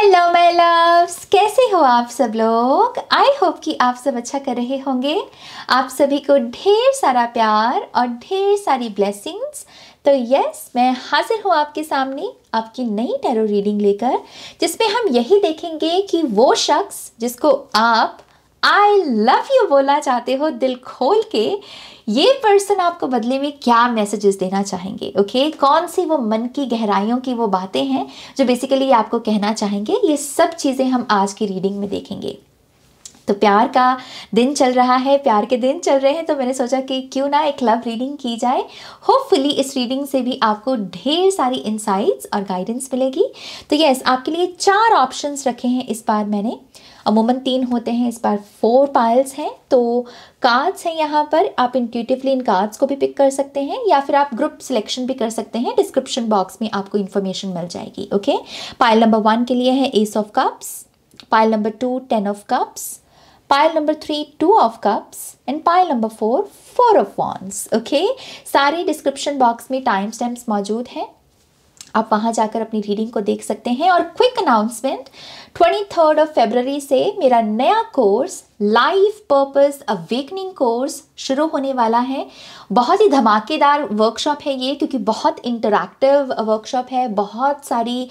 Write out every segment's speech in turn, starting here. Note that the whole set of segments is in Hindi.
हेलो माय लव्स कैसे हो आप सब लोग? आई होप कि आप सब अच्छा कर रहे होंगे। आप सभी को ढेर सारा प्यार और ढेर सारी ब्लेसिंग्स तो यस मैं हाजिर हूँ आपके सामने आपकी नई टैरो रीडिंग लेकर, जिसमें हम यही देखेंगे कि वो शख्स जिसको आप आई लव यू बोलना चाहते हो दिल खोल के, ये पर्सन आपको बदले में क्या मैसेजेस देना चाहेंगे? Okay okay? कौन सी वो मन की गहराइयों की वो बातें हैं जो बेसिकली आपको कहना चाहेंगे? ये सब चीज़ें हम आज की रीडिंग में देखेंगे। तो प्यार का दिन चल रहा है, प्यार के दिन चल रहे हैं तो मैंने सोचा कि क्यों ना एक लव रीडिंग की जाए। होपफुली इस रीडिंग से भी आपको ढेर सारी इंसाइट्स और गाइडेंस मिलेगी। तो यस आपके लिए चार ऑप्शंस रखे हैं इस बार मैंने। अमूमन तीन होते हैं, इस बार फोर पाइल्स हैं तो कार्ड्स हैं यहाँ पर, आप इंट्यूटिवली इन कार्ड्स को भी पिक कर सकते हैं, या फिर आप ग्रुप सिलेक्शन भी कर सकते हैं डिस्क्रिप्शन बॉक्स में आपको इन्फॉर्मेशन मिल जाएगी ओके पाइल नंबर वन के लिए है ace of cups pile number two ten of cups pile number three two of cups and pile number four four of wands okay सारे डिस्क्रिप्शन बॉक्स में टाइम स्टैम्प्स मौजूद हैं, आप वहाँ जाकर अपनी रीडिंग को देख सकते हैं, और quick announcement twenty third of February से मेरा नया course life purpose awakening course शुरू होने वाला है। बहुत ही धमाकेदार वर्कशॉप है ये, क्योंकि बहुत इंटरैक्टिव वर्कशॉप है, बहुत सारी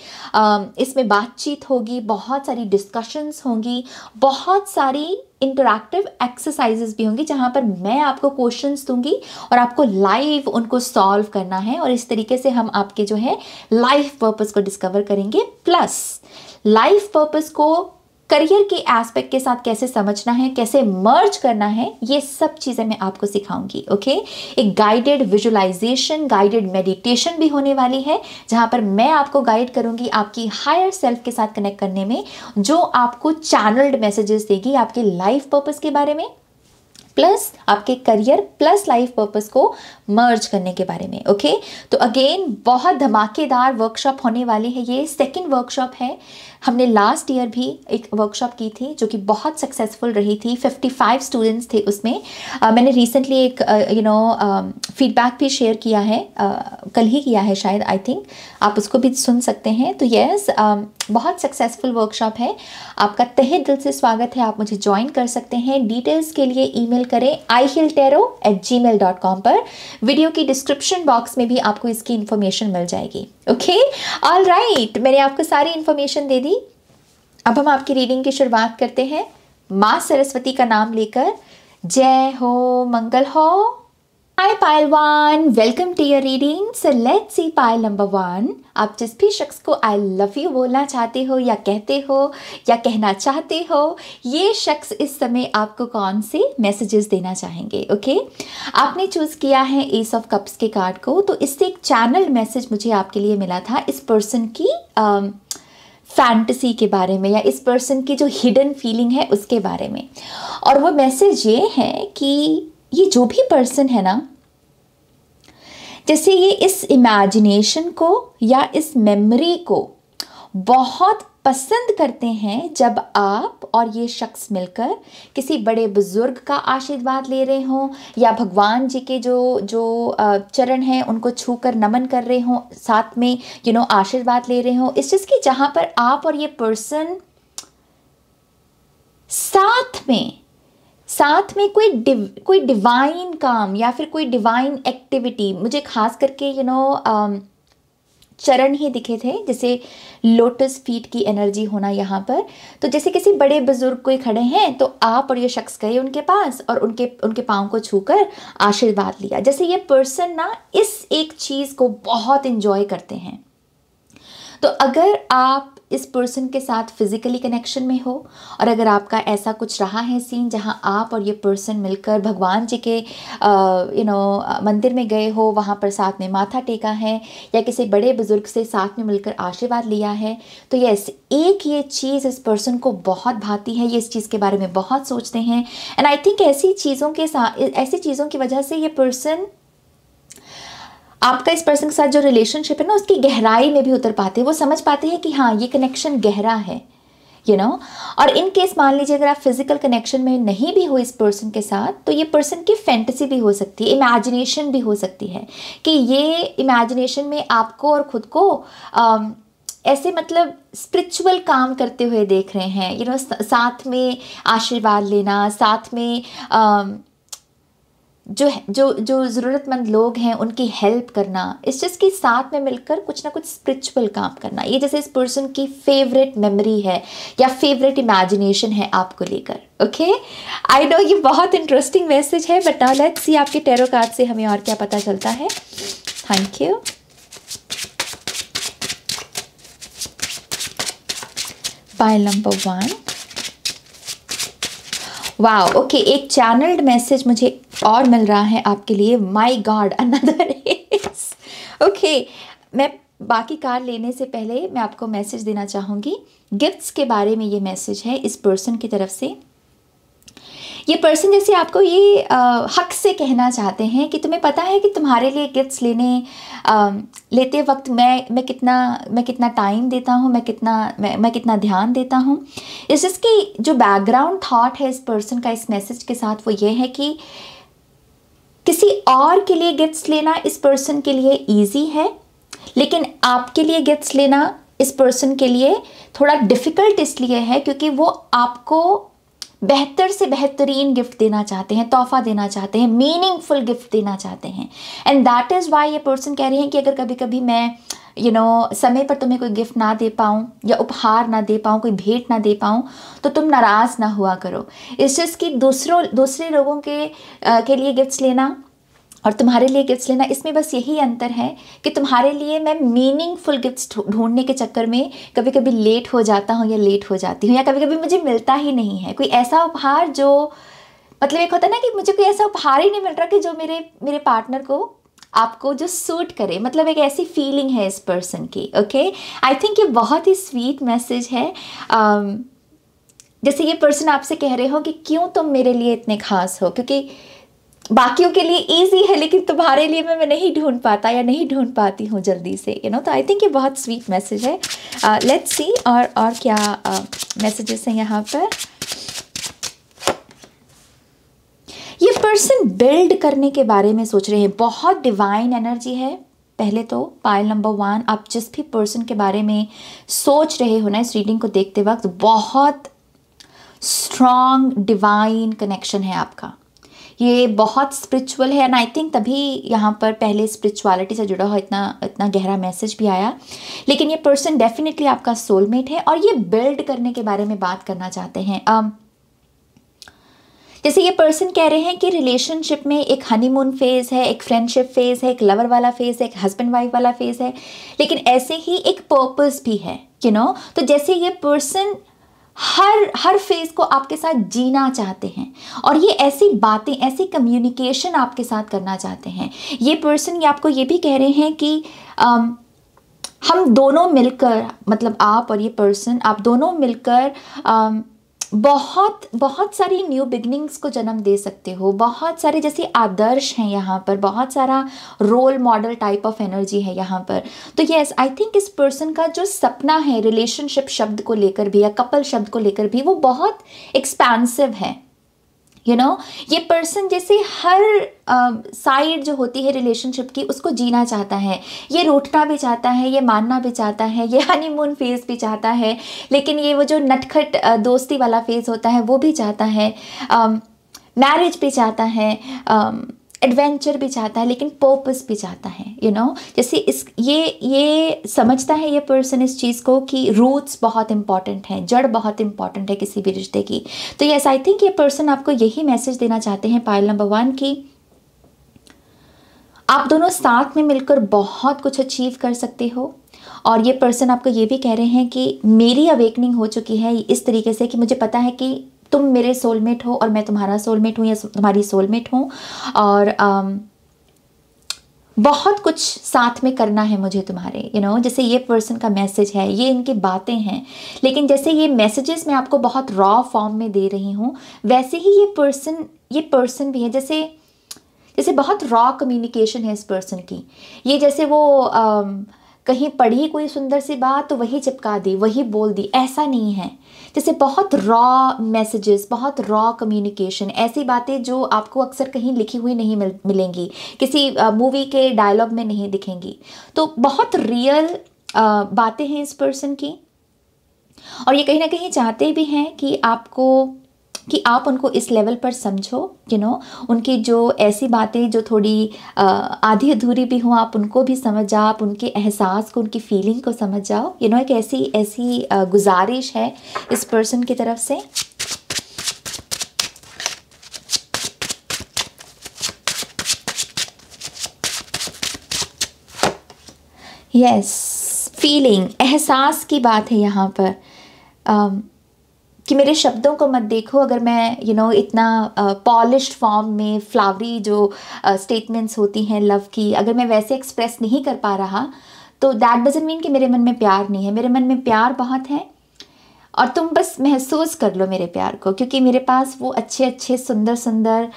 इसमें बातचीत होगी, बहुत सारी डिस्कशंस होंगी, बहुत सारी इंटरैक्टिव एक्सरसाइजेस भी होंगी, जहाँ पर मैं आपको क्वेश्चंस दूँगी और आपको लाइव उनको सॉल्व करना है और इस तरीके से हम आपके जो है लाइफ पर्पस को डिस्कवर करेंगे। प्लस लाइफ पर्पस को करियर के एस्पेक्ट के साथ कैसे समझना है, कैसे मर्ज करना है, ये सब चीज़ें मैं आपको सिखाऊँगी ओके एक गाइडेड विजुलाइजेशन गाइडेड मेडिटेशन भी होने वाली है, जहाँ पर मैं आपको गाइड करूँगी आपकी हायर सेल्फ के साथ कनेक्ट करने में, जो आपको चैनल्ड मैसेजेस देगी आपके लाइफ पर्पस के बारे में प्लस आपके करियर प्लस लाइफ पर्पस को मर्ज करने के बारे में ओके तो अगेन बहुत धमाकेदार वर्कशॉप होने वाली है, ये सेकंड वर्कशॉप है हमने लास्ट ईयर भी एक वर्कशॉप की थी जो कि बहुत सक्सेसफुल रही थी। 55 स्टूडेंट्स थे उसमें। uh, मैंने रिसेंटली एक यू नो फीडबैक भी शेयर किया है। uh, कल ही किया है शायद आई थिंक आप उसको भी सुन सकते हैं। तो येस yes, uh, बहुत सक्सेसफुल वर्कशॉप है। आपका तहे दिल से स्वागत है। आप मुझे ज्वाइन कर सकते हैं। डिटेल्स के लिए ईमेल करें I heal tarot G mail dot com पर। वीडियो की डिस्क्रिप्शन बॉक्स में भी आपको इसकी इन्फॉर्मेशन मिल जाएगी। ओके ऑल राइट मैंने आपको सारी इन्फॉर्मेशन दे दी। अब हम आपकी रीडिंग की शुरुआत करते हैं। माँ सरस्वती का नाम लेकर। जय हो, मंगल हो। Hi pile one welcome to your reading so let's see pile number one आप जिस भी शख्स को आई लव यू बोलना चाहते हो या कहते हो या कहना चाहते हो, ये शख्स इस समय आपको कौन से मैसेजेस देना चाहेंगे ओके okay? आपने चूज़ किया है एस ऑफ़ कप्स के कार्ड को तो इससे एक चैनल मैसेज मुझे आपके लिए मिला था इस पर्सन की फैंटसी के बारे में या इस पर्सन की जो हिडन फीलिंग है उसके बारे में। और वो मैसेज ये है कि ये जो भी पर्सन है ना, जैसे ये इस इमेजिनेशन को या इस मेमोरी को बहुत पसंद करते हैं जब आप और ये शख्स मिलकर किसी बड़े बुज़ुर्ग का आशीर्वाद ले रहे हों या भगवान जी के जो जो चरण हैं, उनको छूकर नमन कर रहे हों, साथ में यू नो आशीर्वाद ले रहे हों, इस चीज़ की जहाँ पर आप और ये पर्सन साथ में साथ में कोई डिव कोई डिवाइन काम या फिर कोई डिवाइन एक्टिविटी मुझे खास करके यू नो चरण ही दिखे थे, जैसे लोटस फीट की एनर्जी होना यहाँ पर। तो जैसे किसी बड़े बुज़ुर्ग कोई खड़े हैं तो आप और ये शख्स गए उनके पास और उनके उनके पाँव को छूकर आशीर्वाद लिया। जैसे ये पर्सन ना, इस एक चीज़ को बहुत इन्जॉय करते हैं। तो अगर आप इस पर्सन के साथ फिज़िकली कनेक्शन में हो। और अगर आपका ऐसा कुछ रहा है सीन जहाँ आप और ये पर्सन मिलकर भगवान जी के यू नो मंदिर में गए हो, वहाँ पर साथ में माथा टेका है या किसी बड़े बुज़ुर्ग से साथ में मिलकर आशीर्वाद लिया है तो यस एक ये चीज़ इस पर्सन को बहुत भाती है। ये इस चीज़ के बारे में बहुत सोचते हैं। एंड आई थिंक ऐसी चीज़ों के साथ ऐसी चीज़ों की वजह से ये पर्सन आपका इस पर्सन के साथ जो रिलेशनशिप है ना उसकी गहराई में भी उतर पाते हैं वो समझ पाते हैं कि हाँ ये कनेक्शन गहरा है यू you नो know? और इन केस मान लीजिए अगर आप फ़िज़िकल कनेक्शन में नहीं भी हो इस पर्सन के साथ तो ये पर्सन की फैंटेसी भी हो सकती है इमेजिनेशन भी हो सकती है कि ये इमेजिनेशन में आपको और ख़ुद को आ, ऐसे मतलब स्पिरिचुअल काम करते हुए देख रहे हैं यू you नो know, साथ में आशीर्वाद लेना साथ में um, जो जो जो ज़रूरतमंद लोग हैं, उनकी हेल्प करना, इस चीज़ के साथ में मिलकर कुछ ना कुछ स्पिरिचुअल काम करना, ये जैसे इस पर्सन की फेवरेट मेमोरी है या फेवरेट इमेजिनेशन है आपको लेकर ओके आई नो ये बहुत इंटरेस्टिंग मैसेज है बट नाउ लेट्स सी आपके टेरो कार्ड से हमें और क्या पता चलता है। Thank you pile number one वाह ओके okay, एक चैनल्ड मैसेज मुझे और मिल रहा है आपके लिए। माय गॉड अनदर ओके मैं बाकी कार लेने से पहले मैं आपको मैसेज देना चाहूँगी। गिफ्ट्स के बारे में ये मैसेज है इस पर्सन की तरफ़ से। ये पर्सन जैसे आपको ये आ, हक से कहना चाहते हैं कि तुम्हें पता है कि तुम्हारे लिए गिफ्ट्स लेने आ, लेते वक्त मैं मैं कितना मैं कितना टाइम देता हूँ मैं कितना मैं मैं कितना ध्यान देता हूँ। इस जिसकी जो बैकग्राउंड थाट है इस पर्सन का इस मैसेज के साथ वो ये है कि किसी और के लिए गिफ्ट्स लेना इस पर्सन के लिए ईजी है लेकिन आपके लिए गिफ्ट्स लेना इस पर्सन के लिए थोड़ा डिफ़िकल्ट इसलिए है क्योंकि वो आपको बेहतर से बेहतरीन गिफ्ट देना चाहते हैं तोहफा देना चाहते हैं मीनिंगफुल गिफ्ट देना चाहते हैं। एंड दैट इज़ वाई ये पर्सन कह रहे हैं कि अगर कभी कभी मैं यू you नो know, समय पर तुम्हें कोई गिफ्ट ना दे पाऊँ या उपहार ना दे पाऊँ कोई भेंट ना दे पाऊँ तो तुम नाराज़ ना हुआ करो। इस चीज़ की दूसरों दूसरे लोगों के आ, के लिए गिफ्ट्स लेना और तुम्हारे लिए गिफ्ट्स लेना इसमें बस यही अंतर है कि तुम्हारे लिए मैं मीनिंगफुल गिफ्ट्स ढूँढने के चक्कर में कभी कभी लेट हो जाता हूँ या लेट हो जाती हूँ या कभी कभी मुझे मिलता ही नहीं है। कोई ऐसा उपहार जो मतलब एक होता है ना कि मुझे कोई ऐसा उपहार ही नहीं मिल रहा कि जो मेरे मेरे पार्टनर को आपको जो सूट करे। मतलब एक ऐसी फीलिंग है इस पर्सन की ओके आई थिंक ये बहुत ही स्वीट मैसेज है। Um, जैसे ये पर्सन आपसे कह रहे हो कि क्यों तुम मेरे लिए इतने खास हो? क्योंकि बाकियों के लिए इजी है लेकिन तुम्हारे लिए मैं मैं नहीं ढूंढ पाता या नहीं ढूंढ पाती हूँ जल्दी से यू नो तो आई थिंक ये बहुत स्वीट मैसेज है। लेट्स uh, सी और और क्या मैसेजेस uh, हैं यहाँ पर? ये पर्सन बिल्ड करने के बारे में सोच रहे हैं। बहुत डिवाइन एनर्जी है पहले तो पायल नंबर वन आप जिस भी पर्सन के बारे में सोच रहे हो ना इस रीडिंग को देखते वक्त बहुत स्ट्रॉन्ग डिवाइन कनेक्शन है आपका। ये बहुत स्पिरिचुअल है एंड आई थिंक तभी यहाँ पर पहले स्पिरिचुअलिटी से जुड़ा हुआ इतना इतना गहरा मैसेज भी आया लेकिन ये पर्सन डेफिनेटली आपका सोलमेट है और ये बिल्ड करने के बारे में बात करना चाहते हैं um, जैसे ये पर्सन कह रहे हैं कि रिलेशनशिप में एक हनीमून फ़ेज़ है एक फ्रेंडशिप फ़ेज़ है एक लवर वाला फ़ेज़ है एक हस्बैंड वाइफ वाला फ़ेज़ है लेकिन ऐसे ही एक पर्पस भी है यू you नो know? तो जैसे ये पर्सन हर हर फ़ेज़ को आपके साथ जीना चाहते हैं। और ये ऐसी बातें ऐसी कम्युनिकेशन आपके साथ करना चाहते हैं। ये पर्सन ये आपको ये भी कह रहे हैं कि आम, हम दोनों मिलकर मतलब आप और ये पर्सन आप दोनों मिलकर आम, बहुत बहुत सारी न्यू बिगनिंग्स को जन्म दे सकते हो। बहुत सारे जैसे आदर्श हैं यहाँ पर, बहुत सारा role model type of energy है यहाँ पर। तो यस आई थिंक इस पर्सन का जो सपना है रिलेशनशिप शब्द को लेकर भी या कपल शब्द को लेकर भी, वो बहुत एक्सपेंसिव है। यू you नो know, ये पर्सन जैसे हर साइड uh, जो होती है रिलेशनशिप की उसको जीना चाहता है। ये रूठना भी चाहता है ये मानना भी चाहता है ये हनीमून फ़ेज़ भी चाहता है लेकिन ये वो जो नटखट uh, दोस्ती वाला फ़ेज़ होता है वो भी चाहता है। मैरिज um, भी चाहता है एडवेंचर भी चाहता है लेकिन पर्पस भी चाहता है। You know? जैसे इस ये ये समझता है ये पर्सन इस चीज़ को कि रूट्स बहुत इंपॉर्टेंट हैं जड़ बहुत इंपॉर्टेंट है किसी भी रिश्ते की तो यस आई थिंक ये पर्सन आपको यही मैसेज देना चाहते हैं पायल नंबर वन की आप दोनों साथ में मिलकर बहुत कुछ अचीव कर सकते हो और ये पर्सन आपको ये भी कह रहे हैं कि मेरी अवेकनिंग हो चुकी है इस तरीके से कि मुझे पता है कि तुम मेरे सोलमेट हो और मैं तुम्हारा सोलमेट हूँ या तुम्हारी सोलमेट हूँ और um, बहुत कुछ साथ में करना है मुझे तुम्हारे यू you नो know, जैसे ये पर्सन का मैसेज है ये इनकी बातें हैं। लेकिन जैसे ये मैसेजेस मैं आपको बहुत रॉ फॉर्म में दे रही हूँ वैसे ही ये पर्सन ये पर्सन भी है जैसे जैसे बहुत रॉ कम्युनिकेशन है इस पर्सन की। ये जैसे वो आ, कहीं पढ़ी कोई सुंदर सी बात तो वही चिपका दी वही बोल दी ऐसा नहीं है। जैसे बहुत रॉ मैसेजेस बहुत रॉ कम्युनिकेशन ऐसी बातें जो आपको अक्सर कहीं लिखी हुई नहीं मिल, मिलेंगी। किसी मूवी के डायलॉग में नहीं दिखेंगी। तो बहुत रियल बातें हैं इस पर्सन की। और ये कहीं ना कहीं चाहते भी हैं कि आपको कि आप उनको इस लेवल पर समझो यू you नो know, उनकी जो ऐसी बातें जो थोड़ी आधी अधूरी भी हों आप उनको भी समझ जाओ आप उनके एहसास को उनकी फीलिंग को समझ जाओ। यू नो एक ऐसी ऐसी गुजारिश है इस पर्सन की तरफ़ से। यस फीलिंग एहसास की बात है यहाँ पर। um, कि मेरे शब्दों को मत देखो अगर मैं यू you नो know, इतना पॉलिश्ड uh, फॉर्म में फ्लावरी जो स्टेटमेंट्स uh, होती हैं लव की अगर मैं वैसे एक्सप्रेस नहीं कर पा रहा तो दैट डजेंट मीन कि मेरे मन में प्यार नहीं है। मेरे मन में प्यार बहुत है और तुम बस महसूस कर लो मेरे प्यार को क्योंकि मेरे पास वो अच्छे अच्छे सुंदर सुंदर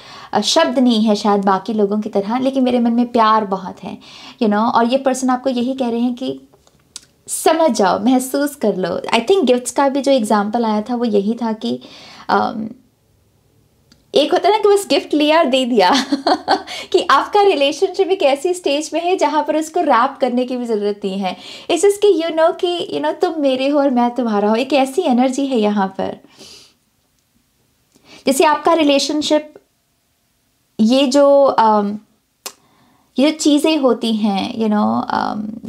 शब्द नहीं है शायद बाकी लोगों की तरह लेकिन मेरे मन में प्यार बहुत है यू you नो know, और ये पर्सन आपको यही कह रहे हैं कि समझ जाओ महसूस कर लो। आई थिंक गिफ्ट्स का भी जो एग्ज़ाम्पल आया था वो यही था कि um, एक होता है ना कि बस गिफ्ट लिया और दे दिया। कि आपका रिलेशनशिप एक ऐसी स्टेज में है जहाँ पर उसको रैप करने की भी ज़रूरत नहीं है। इस इसके यू नो कि यू नो तुम मेरे हो और मैं तुम्हारा हो। एक ऐसी एनर्जी है यहाँ पर। जैसे आपका रिलेशनशिप ये जो um, ये जो चीज़ें होती हैं यू नो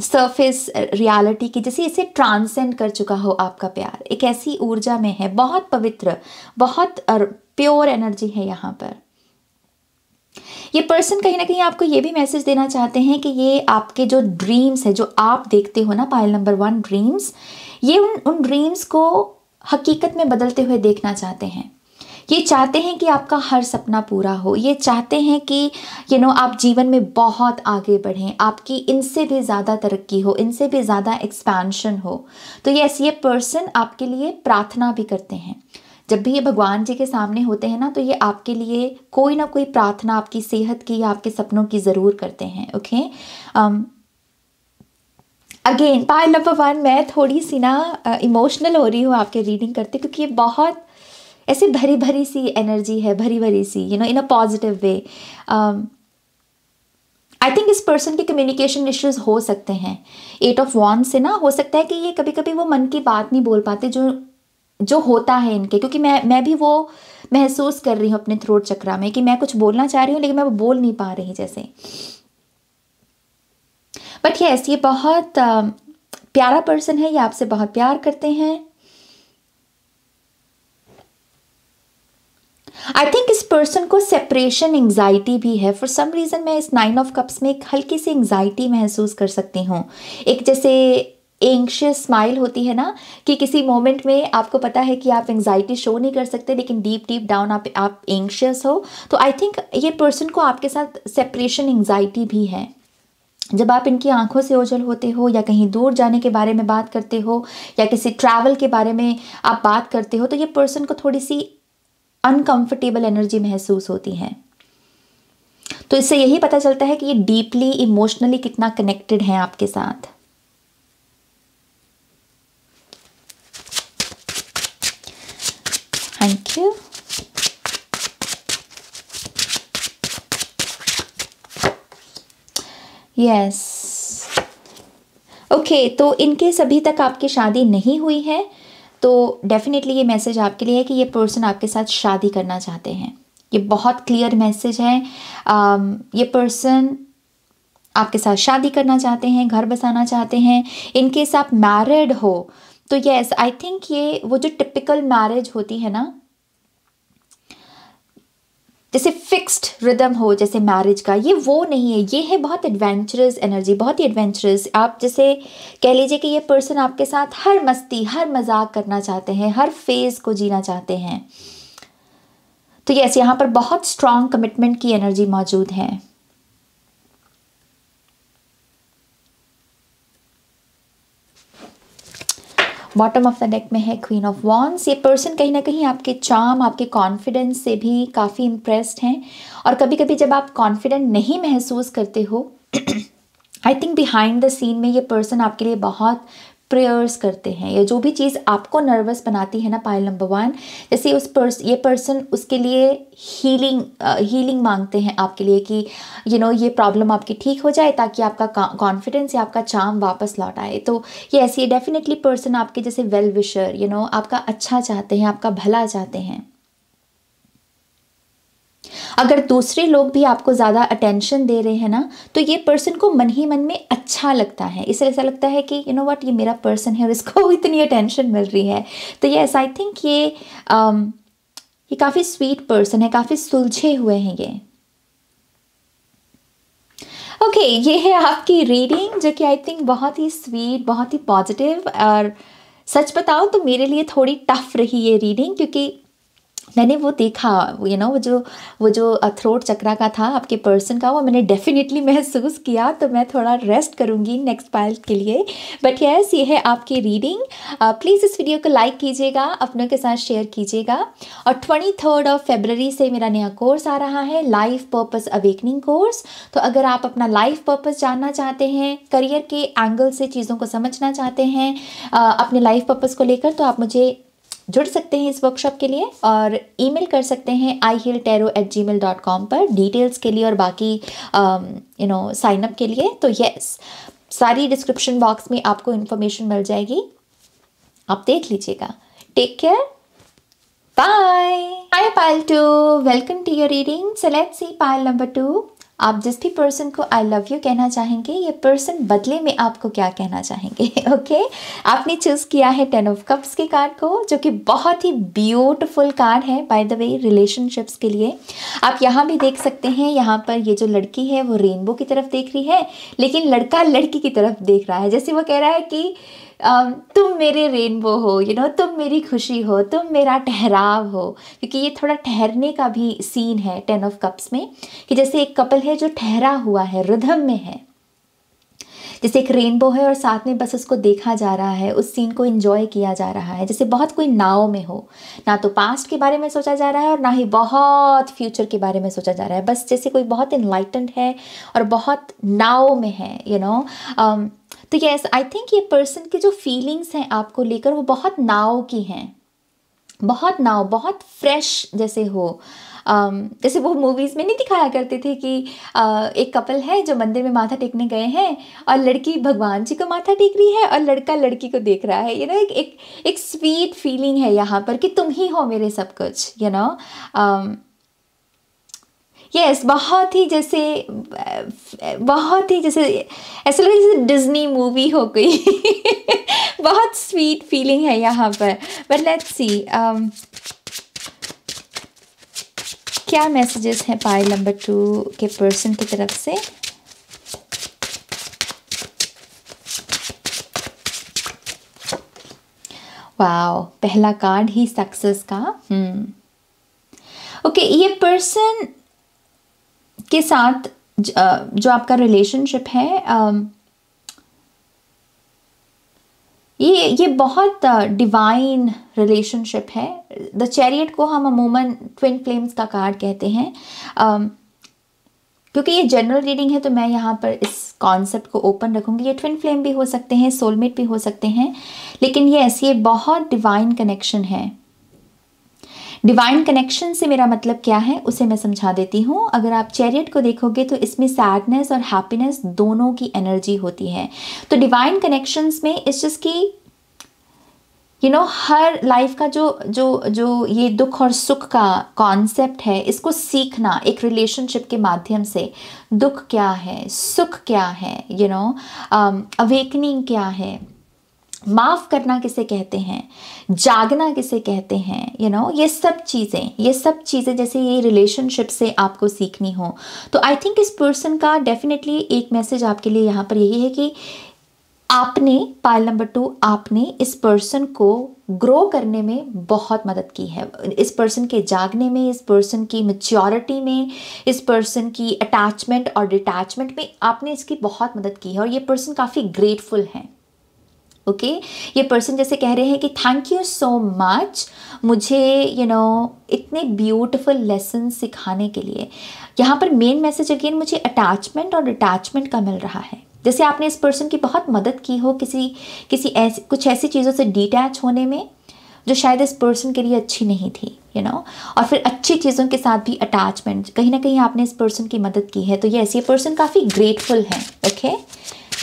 सरफेस रियलिटी की, जैसे इसे ट्रांसेंड कर चुका हो आपका प्यार। एक ऐसी ऊर्जा में है, बहुत पवित्र, बहुत प्योर एनर्जी है यहाँ पर। ये पर्सन कहीं ना कहीं आपको ये भी मैसेज देना चाहते हैं कि ये आपके जो ड्रीम्स है, जो आप देखते हो ना पायल नंबर वन ड्रीम्स ये उन उन ड्रीम्स को हकीकत में बदलते हुए देखना चाहते हैं। ये चाहते हैं कि आपका हर सपना पूरा हो। ये चाहते हैं कि यू नो आप जीवन में बहुत आगे बढ़ें। आपकी इनसे भी ज़्यादा तरक्की हो इनसे भी ज़्यादा एक्सपेंशन हो। तो यस ये पर्सन आपके लिए प्रार्थना भी करते हैं। जब भी ये भगवान जी के सामने होते हैं ना तो ये आपके लिए कोई ना कोई प्रार्थना आपकी सेहत की या आपके सपनों की ज़रूर करते हैं okay again pile number one मैं थोड़ी सी ना इमोशनल uh, हो रही हूँ आपके रीडिंग करते क्योंकि ये बहुत ऐसी भरी भरी सी एनर्जी है भरी भरी सी you know in a positive way I think इस पर्सन के कम्युनिकेशन इश्यूज़ हो सकते हैं. एट ऑफ़ वन से ना हो सकता है कि ये कभी कभी वो मन की बात नहीं बोल पाते जो जो होता है इनके क्योंकि मैं मैं भी वो महसूस कर रही हूँ अपने थ्रोट चक्रा में कि मैं कुछ बोलना चाह रही हूँ लेकिन मैं वो बोल नहीं पा रही जैसे। बट यस ये बहुत uh, प्यारा पर्सन है ये आपसे बहुत प्यार करते हैं। आई थिंक इस पर्सन को सेपरेशन एंग्जाइटी भी है। फॉर सम रीज़न मैं इस नाइन ऑफ़ कप्स में एक हल्की सी एंग्जाइटी महसूस कर सकती हूँ। एक जैसे एंशियस स्माइल होती है ना, कि किसी मोमेंट में आपको पता है कि आप एंग्जाइटी शो नहीं कर सकते, लेकिन डीप डीप डाउन आप आप एंशियस हो तो आई थिंक ये पर्सन को आपके साथ सेपरेशन एंग्जाइटी भी है। जब आप इनकी आँखों से ओझल होते हो, या कहीं दूर जाने के बारे में बात करते हो, या किसी ट्रैवल के बारे में आप बात करते हो तो ये पर्सन को थोड़ी सी अनकंफर्टेबल एनर्जी महसूस होती है। तो इससे यही पता चलता है कि ये डीपली इमोशनली कितना कनेक्टेड है आपके साथ। थैंक यू यस ओके तो इनके सभी तक आपकी शादी नहीं हुई है। तो डेफिनेटली ये मैसेज आपके लिए है कि ये पर्सन आपके साथ शादी करना चाहते हैं। ये बहुत क्लियर मैसेज है। ये पर्सन आपके साथ शादी करना चाहते हैं, घर बसाना चाहते हैं। इनकेस आप मैरिड हो तो यस आई थिंक ये, वो जो टिपिकल मैरिज होती है ना जैसे फिक्स्ड रिदम हो, जैसे मैरिज का, ये वो नहीं है। ये है बहुत एडवेंचरस एनर्जी बहुत ही एडवेंचरस आप जैसे कह लीजिए कि ये पर्सन आपके साथ हर मस्ती, हर मज़ाक करना चाहते हैं, हर फ़ेज़ को जीना चाहते हैं। तो यस यहाँ पर बहुत स्ट्रांग कमिटमेंट की एनर्जी मौजूद है। बॉटम ऑफ़ द डेक में है क्वीन ऑफ़ वॉन्स ये पर्सन कहीं ना कहीं आपके चाम आपके कॉन्फिडेंस से भी काफ़ी इम्प्रेस्ड हैं. और कभी कभी जब आप कॉन्फिडेंट नहीं महसूस करते हो I think behind the scene में ये पर्सन आपके लिए बहुत प्रेयर्स करते हैं, या जो भी चीज़ आपको नर्वस बनाती है ना पायल नंबर वन जैसे उस पर्स ये पर्सन उसके लिए हीलिंग हीलिंग मांगते हैं आपके लिए कि यू नो ये प्रॉब्लम आपकी ठीक हो जाए ताकि आपका कॉन्फिडेंस या आपका चाम वापस लौट आए। तो ये ऐसी डेफिनेटली पर्सन आपके जैसे वेल विशर यू नो आपका अच्छा चाहते हैं, आपका भला चाहते हैं। अगर दूसरे लोग भी आपको ज़्यादा अटेंशन दे रहे हैं ना तो ये पर्सन को मन ही मन में अच्छा लगता है। इसे ऐसा लगता है कि यू नो वट ये मेरा पर्सन है और इसको इतनी अटेंशन मिल रही है। तो यस आई थिंक ये um, ये काफ़ी स्वीट पर्सन है काफ़ी सुलझे हुए हैं ये। ओके okay, ये है आपकी रीडिंग जो कि आई थिंक बहुत ही स्वीट बहुत ही पॉजिटिव और सच बताओ तो मेरे लिए थोड़ी टफ रही ये रीडिंग क्योंकि मैंने वो देखा यू you नो know, वो जो वो जो थ्रोट चक्रा का था आपके पर्सन का वो मैंने डेफिनेटली महसूस किया तो मैं थोड़ा रेस्ट करूँगी नेक्स्ट पाइल के लिए। बट यस ये है आपकी रीडिंग प्लीज़ इस वीडियो को लाइक कीजिएगा अपनों के साथ शेयर कीजिएगा। और ट्वेंटी थर्ड ऑफ़ फेबररी से मेरा नया कोर्स आ रहा है लाइफ पर्पज़ अवेकनिंग कोर्स तो अगर आप अपना लाइफ पर्पज़ जानना चाहते हैं करियर के एंगल से चीज़ों को समझना चाहते हैं अपने लाइफ पर्पज़ को लेकर तो आप मुझे जुड़ सकते हैं इस वर्कशॉप के लिए और ईमेल कर सकते हैं I heal tarot at G mail dot com पर डिटेल्स के लिए और बाकी यू नो साइनअप के लिए। तो यस सारी डिस्क्रिप्शन बॉक्स में आपको इन्फॉर्मेशन मिल जाएगी। आप देख लीजिएगा। Take care bye hi pile two welcome to your reading so let's see pile number two आप जिस भी पर्सन को आई लव यू कहना चाहेंगे, ये पर्सन बदले में आपको क्या कहना चाहेंगे? Okay okay? आपने चूज़ किया है टेन ऑफ़ कप्स के कार्ड को, जो कि बहुत ही ब्यूटिफुल कार्ड है बाय द वे रिलेशनशिप्स के लिए। आप यहाँ भी देख सकते हैं, यहाँ पर ये जो लड़की है, वो रेनबो की तरफ़ देख रही है, लेकिन लड़का लड़की की तरफ़ देख रहा है। जैसे वो कह रहा है कि तुम मेरे रेनबो हो यू नो तुम मेरी खुशी हो तुम मेरा ठहराव हो। क्योंकि ये थोड़ा ठहरने का भी सीन है टेन ऑफ़ कप्स में कि जैसे एक कपल है जो ठहरा हुआ है रिधम में है। जैसे एक रेनबो है और साथ में बस उसको देखा जा रहा है उस सीन को एंजॉय किया जा रहा है। जैसे बहुत कोई नाव में हो ना तो पास्ट के बारे में सोचा जा रहा है और ना ही बहुत फ्यूचर के बारे में सोचा जा रहा है। बस जैसे कोई बहुत इनलाइटेंड है और बहुत नाव में है you you know know? um, तो यस आई थिंक ये पर्सन की जो फीलिंग्स हैं आपको लेकर वो बहुत नाव की हैं। बहुत नाव बहुत फ्रेश जैसे हो। Um, जैसे वो मूवीज़ में नहीं दिखाया करते थे कि uh, एक कपल है जो मंदिर में माथा टेकने गए हैं और लड़की भगवान जी को माथा टेक रही है और लड़का लड़की को देख रहा है। यू you नो know, एक एक एक स्वीट फीलिंग है यहाँ पर कि तुम ही हो मेरे सब कुछ यू नो यस बहुत ही जैसे बहुत ही जैसे ऐसा लग जैसे डिज्नी मूवी हो गई। बहुत स्वीट फीलिंग है यहाँ पर। बट लेट्स सी क्या मैसेजेस हैं पाइल नंबर टू के पर्सन की तरफ़ से? वाओ पहला कार्ड ही सक्सेस का। ओके okay, ये पर्सन के साथ जो आपका रिलेशनशिप है ये ये बहुत डिवाइन रिलेशनशिप है। द चैरियट को हम अमूमन ट्विन फ्लेम्स का कार्ड कहते हैं। क्योंकि ये जनरल रीडिंग है तो मैं यहाँ पर इस कॉन्सेप्ट को ओपन रखूँगी। ये ट्विन फ्लेम भी हो सकते हैं सोलमेट भी हो सकते हैं, लेकिन ये ऐसी बहुत डिवाइन कनेक्शन है। डिवाइन कनेक्शन से मेरा मतलब क्या है उसे मैं समझा देती हूँ। अगर आप चैरियट को देखोगे तो इसमें सैडनेस और हैप्पीनेस दोनों की एनर्जी होती है। तो डिवाइन कनेक्शंस में इस चीज़ की यू you नो know, हर लाइफ का जो जो जो ये दुख और सुख का कॉन्सेप्ट है इसको सीखना एक रिलेशनशिप के माध्यम से। दुख क्या है? सुख क्या है? यू नो अवेकनिंग क्या है? माफ़ करना किसे कहते हैं? जागना किसे कहते हैं? यू you नो know, ये सब चीज़ें ये सब चीज़ें जैसे ये रिलेशनशिप से आपको सीखनी हो। तो आई थिंक इस पर्सन का डेफिनेटली एक मैसेज आपके लिए यहाँ पर यही है कि आपने पायल नंबर टू आपने इस पर्सन को ग्रो करने में बहुत मदद की है। इस पर्सन के जागने में इस पर्सन की मेच्योरिटी में इस पर्सन की अटैचमेंट और डिटैचमेंट में आपने इसकी बहुत मदद की है और ये पर्सन काफ़ी ग्रेटफुल हैं। Okay okay? ये पर्सन जैसे कह रहे हैं कि थैंक यू सो मच मुझे यू you नो know, इतने ब्यूटिफुल लेसन सिखाने के लिए यहाँ पर मेन मैसेज अगेन मुझे अटैचमेंट और अटैचमेंट का मिल रहा है जैसे आपने इस पर्सन की बहुत मदद की हो किसी किसी ऐसी कुछ ऐसी चीज़ों से डिटैच होने में जो शायद इस पर्सन के लिए अच्छी नहीं थी यू you नो know? और फिर अच्छी चीज़ों के साथ भी अटैचमेंट कहीं ना कहीं आपने इस पर्सन की मदद की है तो ये ऐसी पर्सन काफ़ी ग्रेटफुल है okay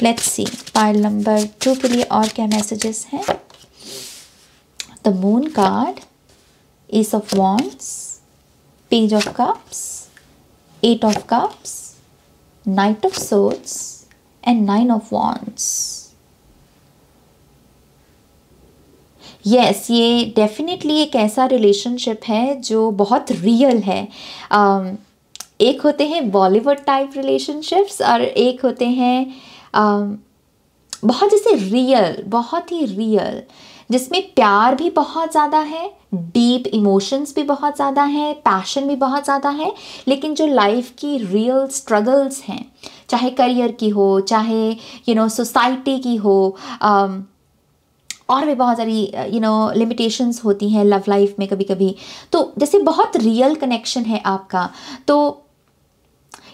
let's see pile number two के लिए और क्या मैसेजेस हैं? The moon card ace of wands page of cups eight of cups knight of swords and nine of wands yes yes, ये डेफिनेटली एक ऐसा रिलेशनशिप है जो बहुत रियल है. Um, एक होते हैं बॉलीवुड टाइप रिलेशनशिप्स और एक होते हैं बहुत जैसे रियल बहुत ही रियल जिसमें प्यार भी बहुत ज़्यादा है डीप इमोशंस भी बहुत ज़्यादा है पैशन भी बहुत ज़्यादा है लेकिन जो लाइफ की रियल स्ट्रगल्स हैं चाहे करियर की हो चाहे यू नो सोसाइटी की हो um, और भी बहुत सारी यू नो लिमिटेशंस होती हैं लव लाइफ में कभी कभी तो जैसे बहुत रियल कनेक्शन है आपका तो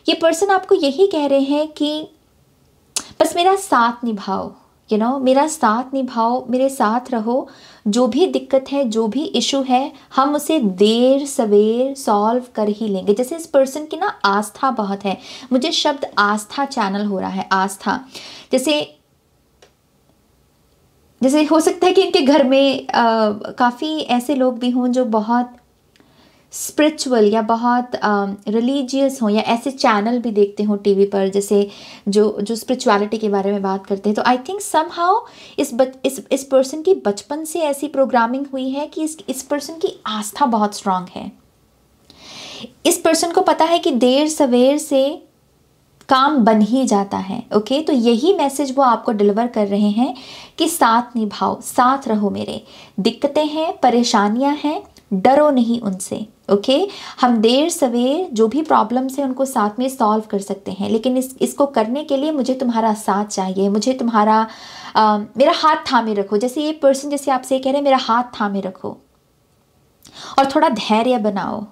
ये पर्सन आपको यही कह रहे हैं कि बस मेरा साथ निभाओ यू you नो know, मेरा साथ निभाओ मेरे साथ रहो। जो भी दिक्कत है जो भी इशू है हम उसे देर सवेर सॉल्व कर ही लेंगे। जैसे इस पर्सन की ना आस्था बहुत है। मुझे शब्द आस्था चैनल हो रहा है आस्था। जैसे जैसे हो सकता है कि इनके घर में काफ़ी ऐसे लोग भी हों जो बहुत स्पिरिचुअल या बहुत रिलीजियस हों या ऐसे चैनल भी देखते हों टीवी पर, जैसे जो जो स्पिरिचुअलिटी के बारे में बात करते हैं तो आई थिंक सम हाउ इस बच, इस इस पर्सन की बचपन से ऐसी प्रोग्रामिंग हुई है कि इस इस पर्सन की आस्था बहुत स्ट्रांग है। इस पर्सन को पता है कि देर सवेर से काम बन ही जाता है ओके तो यही मैसेज वो आपको डिलीवर कर रहे हैं कि साथ निभाओ, साथ रहो मेरे। दिक्कतें हैं, परेशानियाँ हैं, डरो नहीं उनसे। ओके? हम देर सवेर जो भी प्रॉब्लम्स हैं उनको साथ में सॉल्व कर सकते हैं। लेकिन इस इसको करने के लिए मुझे तुम्हारा साथ चाहिए। मुझे तुम्हारा आ, मेरा हाथ थामे रखो। जैसे ये पर्सन जैसे आपसे कह रहे हैं मेरा हाथ थामे रखो। और थोड़ा धैर्य बनाओ।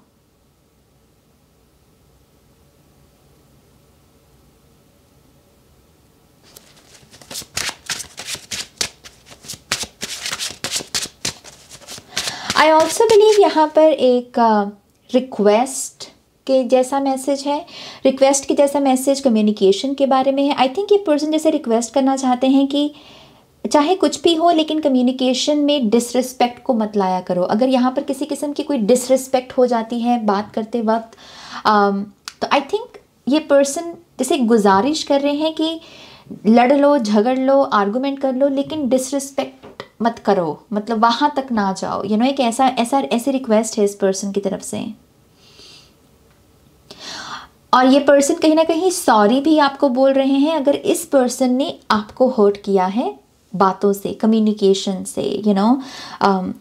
आई ऑल्सो बिलीव यहाँ पर एक रिक्वेस्ट uh, के जैसा मैसेज है। रिक्वेस्ट के जैसा मैसेज कम्युनिकेशन के बारे में है। आई थिंक ये पर्सन जैसे रिक्वेस्ट करना चाहते हैं कि चाहे कुछ भी हो लेकिन कम्युनिकेशन में डिसरिस्पेक्ट को मत लाया करो। अगर यहाँ पर किसी किस्म की कोई डिसरिस्पेक्ट हो जाती है बात करते वक्त um, तो आई थिंक ये पर्सन जैसे गुजारिश कर रहे हैं कि लड़ लो झगड़ लो आर्गूमेंट कर लो लेकिन डिसरिस्पेक्ट मत करो मतलब वहाँ तक ना जाओ। यू you नो know, एक ऐसा ऐसा ऐसी रिक्वेस्ट है इस पर्सन की तरफ़ से। और ये पर्सन कहीं ना कहीं सॉरी भी आपको बोल रहे हैं अगर इस पर्सन ने आपको हर्ट किया है बातों से कम्युनिकेशन से you you know know, um,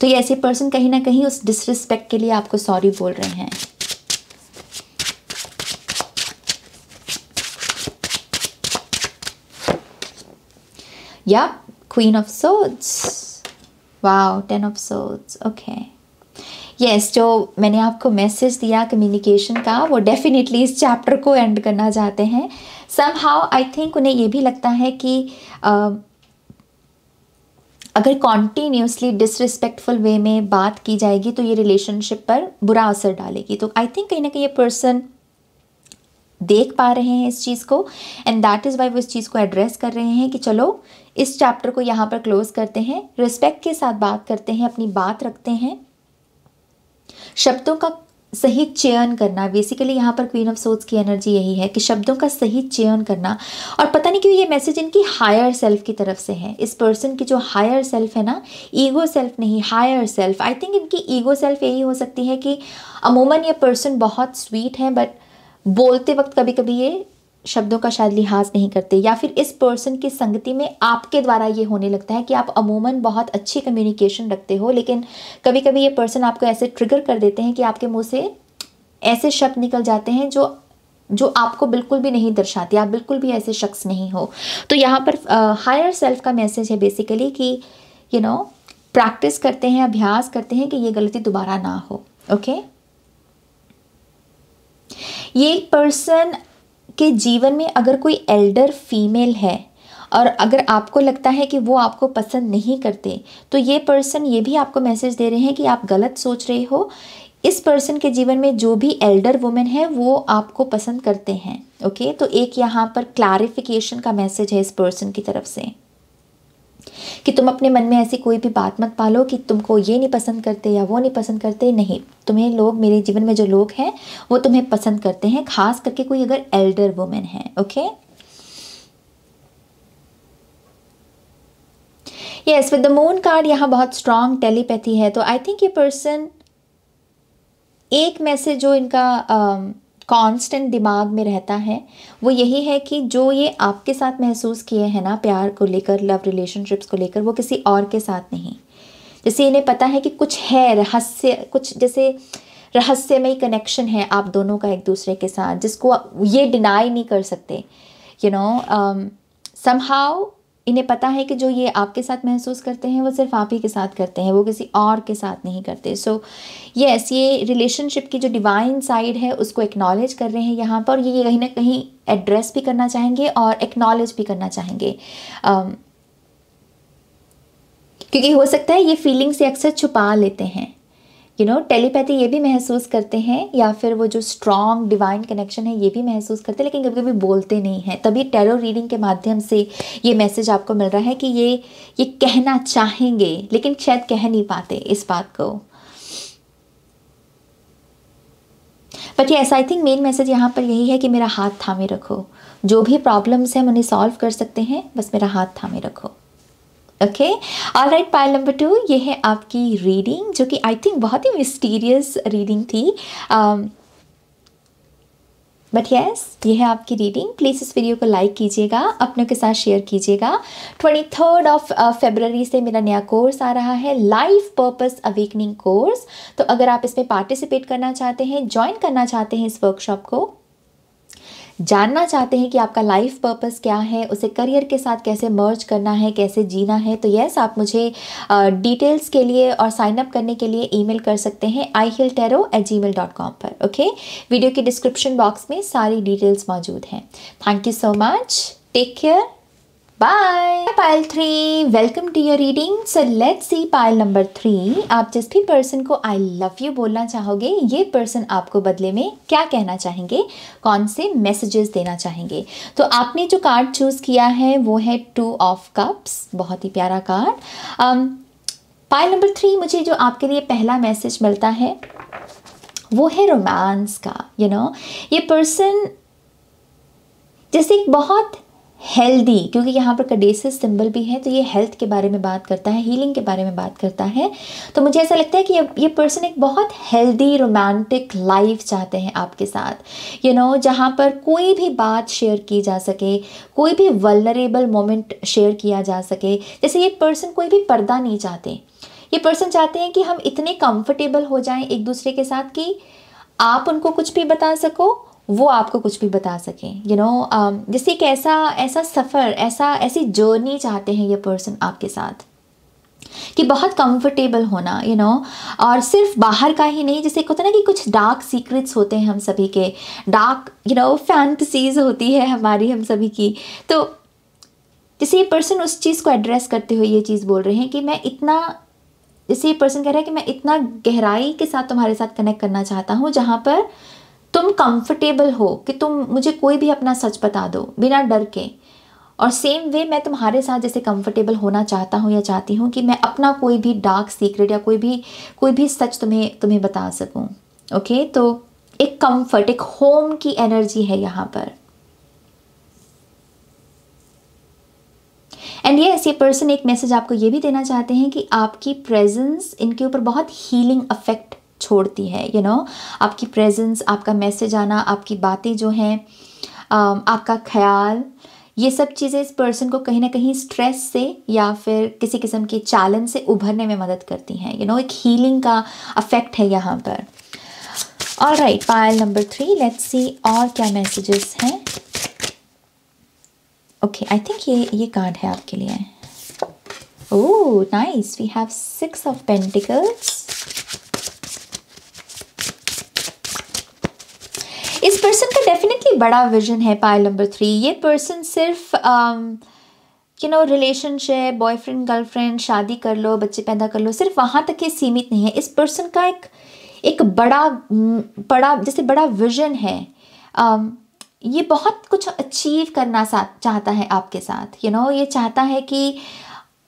तो ये ऐसे पर्सन कहीं ना कहीं उस डिसरिस्पेक्ट के लिए आपको सॉरी बोल रहे हैं। Yep, Queen of Swords. Ten of Swords. Okay. Yes yes, जो मैंने आपको मैसेज दिया कम्युनिकेशन का वो डेफिनेटली इस चैप्टर को एंड करना चाहते हैं सम हाउ आई थिंक उन्हें ये भी लगता है कि uh, अगर कॉन्टीन्यूसली डिसरिस्पेक्टफुल वे में बात की जाएगी तो ये रिलेशनशिप पर बुरा असर डालेगी तो आई थिंक कहीं ना कहीं ये पर्सन देख पा रहे हैं इस चीज़ को एंड दैट इज़ वाई वो इस चीज़ को एड्रेस कर रहे हैं कि चलो इस चैप्टर को यहाँ पर क्लोज करते हैं। रिस्पेक्ट के साथ बात करते हैं, अपनी बात रखते हैं। शब्दों का सही चयन करना बेसिकली यहाँ पर क्वीन ऑफ़ सोट्स की एनर्जी यही है कि शब्दों का सही चयन करना। और पता नहीं क्यों ये मैसेज इनकी हायर सेल्फ की तरफ़ से है। इस पर्सन की जो हायर सेल्फ है ना ईगो सेल्फ नहीं हायर सेल्फ आई थिंक इनकी ईगो सेल्फ यही हो सकती है कि अमूमन ये पर्सन बहुत स्वीट है बट बोलते वक्त कभी कभी ये शब्दों का शायद लिहाज नहीं करते, या फिर इस पर्सन की संगति में आपके द्वारा ये होने लगता है कि आप अमूमन बहुत अच्छी कम्युनिकेशन रखते हो, लेकिन कभी कभी ये पर्सन आपको ऐसे ट्रिगर कर देते हैं कि आपके मुँह से ऐसे शब्द निकल जाते हैं जो जो आपको बिल्कुल भी नहीं दर्शाते, आप बिल्कुल भी ऐसे शख्स नहीं हो तो यहाँ पर हायर सेल्फ का मैसेज है बेसिकली कि यू नो प्रैक्टिस करते हैं, अभ्यास करते हैं कि ये गलती दोबारा ना हो ओके okay? ये पर्सन के जीवन में अगर कोई एल्डर फीमेल है और अगर आपको लगता है कि वो आपको पसंद नहीं करते तो ये पर्सन ये भी आपको मैसेज दे रहे हैं कि आप गलत सोच रहे हो। इस पर्सन के जीवन में जो भी एल्डर वुमेन है, वो आपको पसंद करते हैं ओके तो एक यहाँ पर क्लैरिफिकेशन का मैसेज है इस पर्सन की तरफ़ से। कि तुम अपने मन में ऐसी कोई भी बात मत पालो कि तुमको ये नहीं पसंद करते या वो नहीं पसंद करते, नहीं। तुम्हें लोग, मेरे जीवन में जो लोग हैं, वो तुम्हें पसंद करते हैं, खास करके कोई अगर एल्डर वुमेन है okay yes with the moon card यहाँ बहुत स्ट्रांग टेलीपैथी है तो आई थिंक ये पर्सन एक मैसेज जो इनका कांस्टेंट दिमाग में रहता है, वो यही है कि जो ये आपके साथ महसूस किए हैं ना, प्यार को लेकर लव रिलेशनशिप्स को लेकर, वो किसी और के साथ नहीं। जैसे इन्हें पता है कि कुछ है, रहस्य, कुछ जैसे रहस्यमय कनेक्शन है आप दोनों का एक दूसरे के साथ, जिसको ये डिनाई नहीं कर सकते। यू नो समहाउ इन्हें पता है कि जो ये आपके साथ महसूस करते हैं वो सिर्फ़ आप ही के साथ करते हैं वो किसी और के साथ नहीं करते। सो so, यस yes, ये रिलेशनशिप की जो डिवाइन साइड है उसको एक्नॉलेज कर रहे हैं यहाँ पर। ये कहीं ना कहीं एड्रेस भी करना चाहेंगे और एक्नॉलेज भी करना चाहेंगे। Um, क्योंकि हो सकता है ये फीलिंग्स से अक्सर छुपा लेते हैं। यू नो टेलीपैथी ये भी महसूस करते हैं, या फिर वो जो स्ट्रॉन्ग डिवाइन कनेक्शन है, ये भी महसूस करते हैं, लेकिन कभी कभी बोलते नहीं हैं। तभी टेरो रीडिंग के माध्यम से ये मैसेज आपको मिल रहा है कि ये ये कहना चाहेंगे, लेकिन शायद कह नहीं पाते इस बात को। But yes I think main message यहाँ पर यही है कि मेरा हाथ थामे रखो। जो भी प्रॉब्लम्स हैं हम उन्हें सॉल्व कर सकते हैं, बस मेरा हाथ थामे रखो। Okay all right pile number two ये है आपकी रीडिंग जो कि आई थिंक बहुत ही मिस्टीरियस रीडिंग थी. बट यस ये है आपकी रीडिंग प्लीज़ इस वीडियो को लाइक कीजिएगा, अपनों के साथ शेयर कीजिएगा. ट्वेंटी थर्ड ऑफ़ फेबररी से मेरा नया कोर्स आ रहा है लाइफ पर्पस अवेकनिंग कोर्स तो अगर आप इसमें पार्टिसिपेट करना चाहते हैं ज्वाइन करना चाहते हैं इस वर्कशॉप को जानना चाहते हैं कि आपका लाइफ पर्पस क्या है, उसे करियर के साथ कैसे मर्ज करना है, कैसे जीना है तो यस आप मुझे डिटेल्स के लिए और साइनअप करने के लिए ईमेल कर सकते हैं I heal tarot at Gmail dot com पर ओके वीडियो के डिस्क्रिप्शन बॉक्स में सारी डिटेल्स मौजूद हैं। Thank you so much take care bye pile three welcome to your reading so let's see pile number three आप जिस भी पर्सन को आई लव यू बोलना चाहोगे, ये पर्सन आपको बदले में क्या कहना चाहेंगे? कौन से मैसेजेस देना चाहेंगे? तो आपने जो कार्ड चूज़ किया है, वो है टू ऑफ़ कप्स बहुत ही प्यारा कार्ड पाइल नंबर थ्री मुझे जो आपके लिए पहला मैसेज मिलता है, वो है रोमांस का यू you नो know? ये पर्सन जैसे एक बहुत हेल्दी क्योंकि यहाँ पर कडेसिस सिंबल भी है तो ये हेल्थ के बारे में बात करता है हीलिंग के बारे में बात करता है। तो मुझे ऐसा लगता है कि ये ये पर्सन एक बहुत हेल्दी रोमांटिक लाइफ चाहते हैं आपके साथ। यू you नो know, जहाँ पर कोई भी बात शेयर की जा सके कोई भी वलनरेबल मोमेंट शेयर किया जा सके जैसे ये पर्सन कोई भी पर्दा नहीं चाहते। ये पर्सन चाहते हैं कि हम इतने कंफर्टेबल हो जाएँ एक दूसरे के साथ कि आप उनको कुछ भी बता सको वो आपको कुछ भी बता सकें यू नो जैसे एक ऐसा ऐसा सफ़र ऐसा ऐसी जर्नी चाहते हैं ये पर्सन आपके साथ कि बहुत कंफर्टेबल होना यू you नो know, और सिर्फ़ बाहर का ही नहीं जैसे होता ना कि कुछ डार्क सीक्रेट्स होते हैं हम सभी के डार्क यू नो फैंटसीज होती है हमारी हम सभी की तो जैसे ये पर्सन उस चीज़ को एड्रेस करते हुए ये चीज़ बोल रहे हैं कि मैं इतना जैसे ये पर्सन कह रहा है कि मैं इतना गहराई के साथ तुम्हारे साथ कनेक्ट करना चाहता हूँ जहाँ पर तुम कंफर्टेबल हो कि तुम मुझे कोई भी अपना सच बता दो, बिना डर के। और सेम वे मैं तुम्हारे साथ जैसे कंफर्टेबल होना चाहता हूँ या चाहती हूँ कि मैं अपना कोई भी डार्क सीक्रेट या कोई भी कोई भी सच तुम्हें तुम्हें बता सकूँ। ओके तो एक कंफर्ट एक होम की एनर्जी है यहाँ पर। एंड ये पर्सन एक मैसेज आपको ये भी देना चाहते हैं कि आपकी प्रेजेंस इनके ऊपर बहुत हीलिंग अफेक्ट छोड़ती है यू you नो know? आपकी प्रेजेंस आपका मैसेज आना, आपकी बातें जो हैं आपका ख्याल, ये सब चीज़ें इस पर्सन को कहीं ना कहीं स्ट्रेस से या फिर किसी किस्म के चैलेंज से उभरने में मदद करती हैं यू नो एक हीलिंग का अफेक्ट है यहाँ पर। All right pile number three let's see और क्या मैसेजेस हैं। ओके आई थिंक ये ये कार्ड है आपके लिए। ओह nice we have six of pentacles इस पर्सन का डेफिनेटली बड़ा विजन है पायल नंबर थ्री ये पर्सन सिर्फ़ you know relationship boyfriend girlfriend शादी कर लो बच्चे पैदा कर लो सिर्फ़ वहाँ तक ही सीमित नहीं है। इस पर्सन का एक एक बड़ा बड़ा जैसे बड़ा विजन है। um, ये बहुत कुछ अचीव करना चाहता है आपके साथ यू you नो know, ये चाहता है कि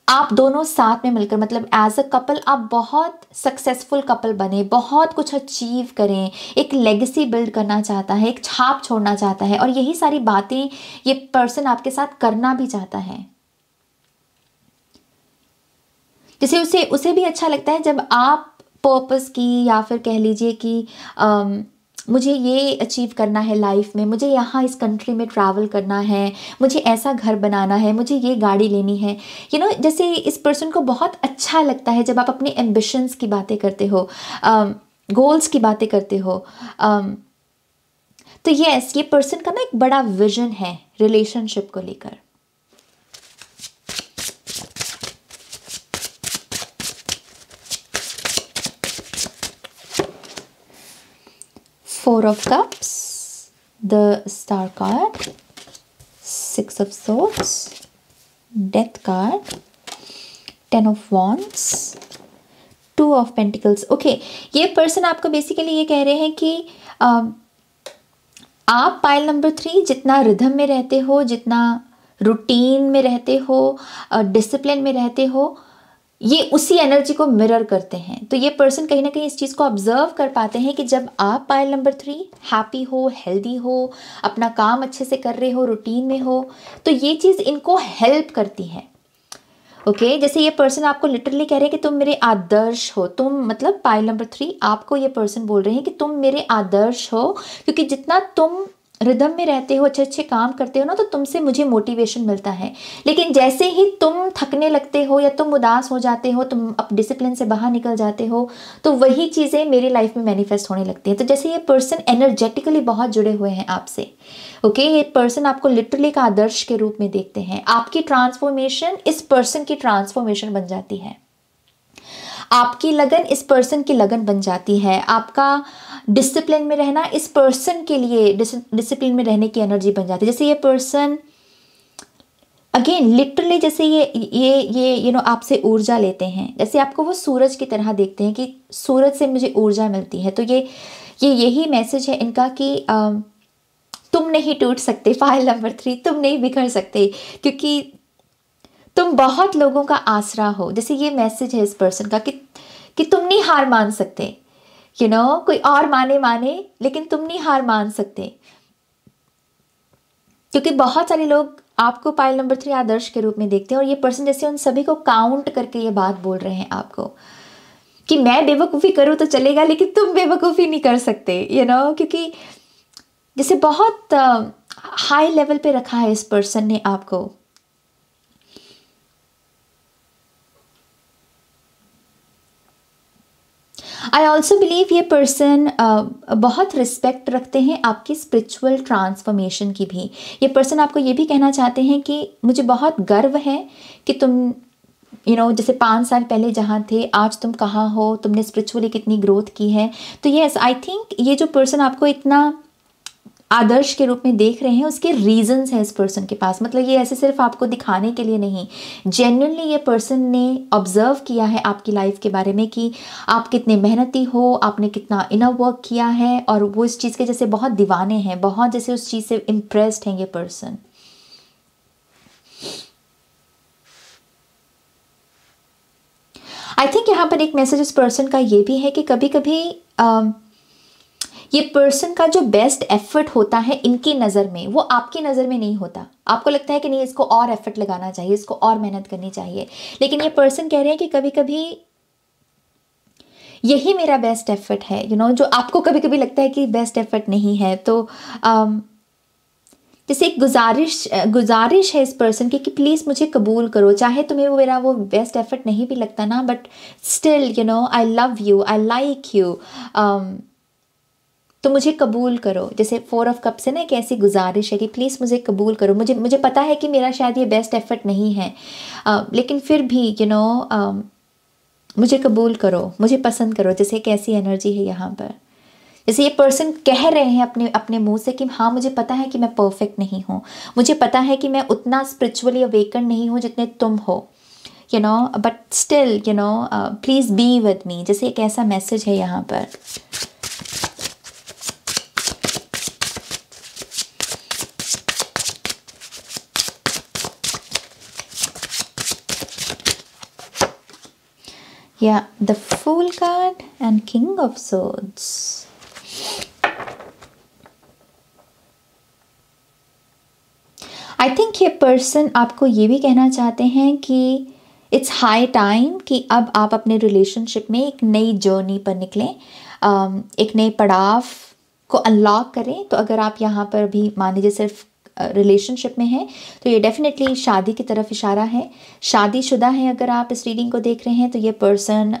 आप दोनों साथ में मिलकर मतलब एज अ कपल आप बहुत सक्सेसफुल कपल बने, बहुत कुछ अचीव करें, एक लेगेसी बिल्ड करना चाहता है, एक छाप छोड़ना चाहता है, और यही सारी बातें ये पर्सन आपके साथ करना भी चाहता है। जैसे उसे उसे भी अच्छा लगता है जब आप पर्पस की या फिर कह लीजिए कि मुझे ये अचीव करना है लाइफ में मुझे यहाँ इस कंट्री में ट्रैवल करना है मुझे ऐसा घर बनाना है मुझे ये गाड़ी लेनी है। यू you नो know, जैसे इस पर्सन को बहुत अच्छा लगता है जब आप अपने एम्बिशंस की बातें करते हो गोल्स um, की बातें करते हो um, तो यस ये पर्सन का ना एक बड़ा विजन है रिलेशनशिप को लेकर। Four of cups the star card six of swords death card ten of wands two of pentacles okay ये पर्सन आपको बेसिकली ये कह रहे हैं कि आ, आप पाइल नंबर थ्री जितना रिधम में रहते हो जितना रूटीन में रहते हो डिसिप्लिन में रहते हो ये उसी एनर्जी को मिरर करते हैं। तो ये पर्सन कहीं ना कहीं इस चीज़ को ऑब्ज़र्व कर पाते हैं कि जब आप पायल नंबर थ्री हैप्पी हो हेल्दी हो, अपना काम अच्छे से कर रहे हो रूटीन में हो तो ये चीज़ इनको हेल्प करती है। Okay okay? जैसे ये पर्सन आपको लिटरली कह रहे हैं कि तुम मेरे आदर्श हो। तुम मतलब पायल नंबर थ्री आपको ये पर्सन बोल रहे हैं कि तुम मेरे आदर्श हो, क्योंकि जितना तुम रिदम में रहते हो, अच्छे अच्छे काम करते हो ना तो तुमसे मुझे मोटिवेशन मिलता है। लेकिन जैसे ही तुम थकने लगते हो या तुम उदास हो जाते हो, तुम अब डिसिप्लिन से बाहर निकल जाते हो तो वही चीज़ें मेरी लाइफ में मैनिफेस्ट होने लगती हैं। तो जैसे ये पर्सन एनर्जेटिकली बहुत जुड़े हुए हैं आपसे ओके ये पर्सन आपको लिटरली का आदर्श के रूप में देखते हैं। आपकी ट्रांसफॉर्मेशन इस पर्सन की ट्रांसफॉर्मेशन बन जाती है। आपकी लगन इस पर्सन की लगन बन जाती है। आपका डिसिप्लिन में रहना इस पर्सन के लिए डिसिप्लिन में रहने की एनर्जी बन जाती है। जैसे ये पर्सन अगेन लिटरली जैसे ये ये ये यू नो आपसे ऊर्जा लेते हैं। जैसे आपको वो सूरज की तरह देखते हैं कि सूरज से मुझे ऊर्जा मिलती है। तो ये ये यही मैसेज है इनका कि आ, तुम नहीं टूट सकते फ़ाइल नंबर थ्री तुम नहीं बिखर सकते क्योंकि तुम बहुत लोगों का आसरा हो। जैसे ये मैसेज है इस पर्सन का कि कि तुम नहीं हार मान सकते। यू you नो know, कोई और माने माने लेकिन तुम नहीं हार मान सकते क्योंकि बहुत सारे लोग आपको पाइल नंबर थ्री आदर्श के रूप में देखते हैं और ये पर्सन जैसे उन सभी को काउंट करके ये बात बोल रहे हैं आपको कि मैं बेवकूफ़ी करूँ तो चलेगा लेकिन तुम बेवकूफ़ी नहीं कर सकते यू you नो know? क्योंकि जैसे बहुत हाई लेवल पे रखा है इस पर्सन ने आपको आई ऑल्सो बिलीव ये पर्सन बहुत रिस्पेक्ट रखते हैं आपकी स्पिरिचुअल ट्रांसफॉर्मेशन की भी। ये पर्सन आपको ये भी कहना चाहते हैं कि मुझे बहुत गर्व है कि तुम यू you नो know, जैसे पाँच साल पहले जहाँ थे आज तुम कहाँ हो तुमने स्पिरिचुअली कितनी ग्रोथ की है। तो येस आई थिंक ये जो पर्सन आपको इतना आदर्श के रूप में देख रहे हैं उसके रीजंस हैं इस पर्सन के पास। मतलब ये ऐसे सिर्फ़ आपको दिखाने के लिए नहीं। जेन्यनली ये पर्सन ने ऑब्ज़र्व किया है आपकी लाइफ के बारे में कि आप कितने मेहनती हो आपने कितना इनर वर्क किया है और वो इस चीज़ के जैसे बहुत दीवाने हैं बहुत जैसे उस चीज़ से इम्प्रेस्ड हैं ये पर्सन आई थिंक यहाँ पर एक मैसेज उस पर्सन का ये भी है कि कभी कभी uh, ये पर्सन का जो बेस्ट एफर्ट होता है इनकी नज़र में वो आपकी नज़र में नहीं होता। आपको लगता है कि नहीं इसको और एफर्ट लगाना चाहिए इसको और मेहनत करनी चाहिए। लेकिन ये पर्सन कह रहे हैं कि कभी कभी यही मेरा बेस्ट एफर्ट है यू you नो know, जो आपको कभी कभी लगता है कि बेस्ट एफर्ट नहीं है। तो um, जैसे एक गुजारिश गुजारिश है इस पर्सन की कि प्लीज़ मुझे कबूल करो। चाहे तुम्हें वो मेरा वो बेस्ट एफर्ट नहीं भी लगता ना but still you know I love you I like you तो मुझे कबूल करो। जैसे फोर ऑफ़ कप से ना एक ऐसी गुजारिश है कि प्लीज़ मुझे कबूल करो। मुझे मुझे पता है कि मेरा शायद ये बेस्ट एफर्ट नहीं है। uh, लेकिन फिर भी यू you नो know, मुझे कबूल करो मुझे पसंद करो। जैसे एक ऐसी एनर्जी है यहाँ पर। जैसे ये पर्सन कह रहे हैं अपने अपने मुँह से कि हाँ मुझे पता है कि मैं परफेक्ट नहीं हूँ। मुझे पता है कि मैं उतना स्पिरिचुअली अवेकन नहीं हूँ जितने तुम हो। You know but still you know please be with me जैसे एक ऐसा मैसेज है यहाँ पर। Yeah, the Fool card and King of Swords. I think ये पर्सन आपको ये भी कहना चाहते हैं कि इट्स हाई टाइम कि अब आप अपने रिलेशनशिप में एक नई जर्नी पर निकलें um, एक नए पड़ाव को अनलॉक करें तो अगर आप यहाँ पर भी मान लीजिए सिर्फ़ रिलेशनशिप में हैं। तो ये डेफिनेटली शादी की तरफ़ इशारा है। शादीशुदा है अगर आप इस रीडिंग को देख रहे हैं तो ये पर्सन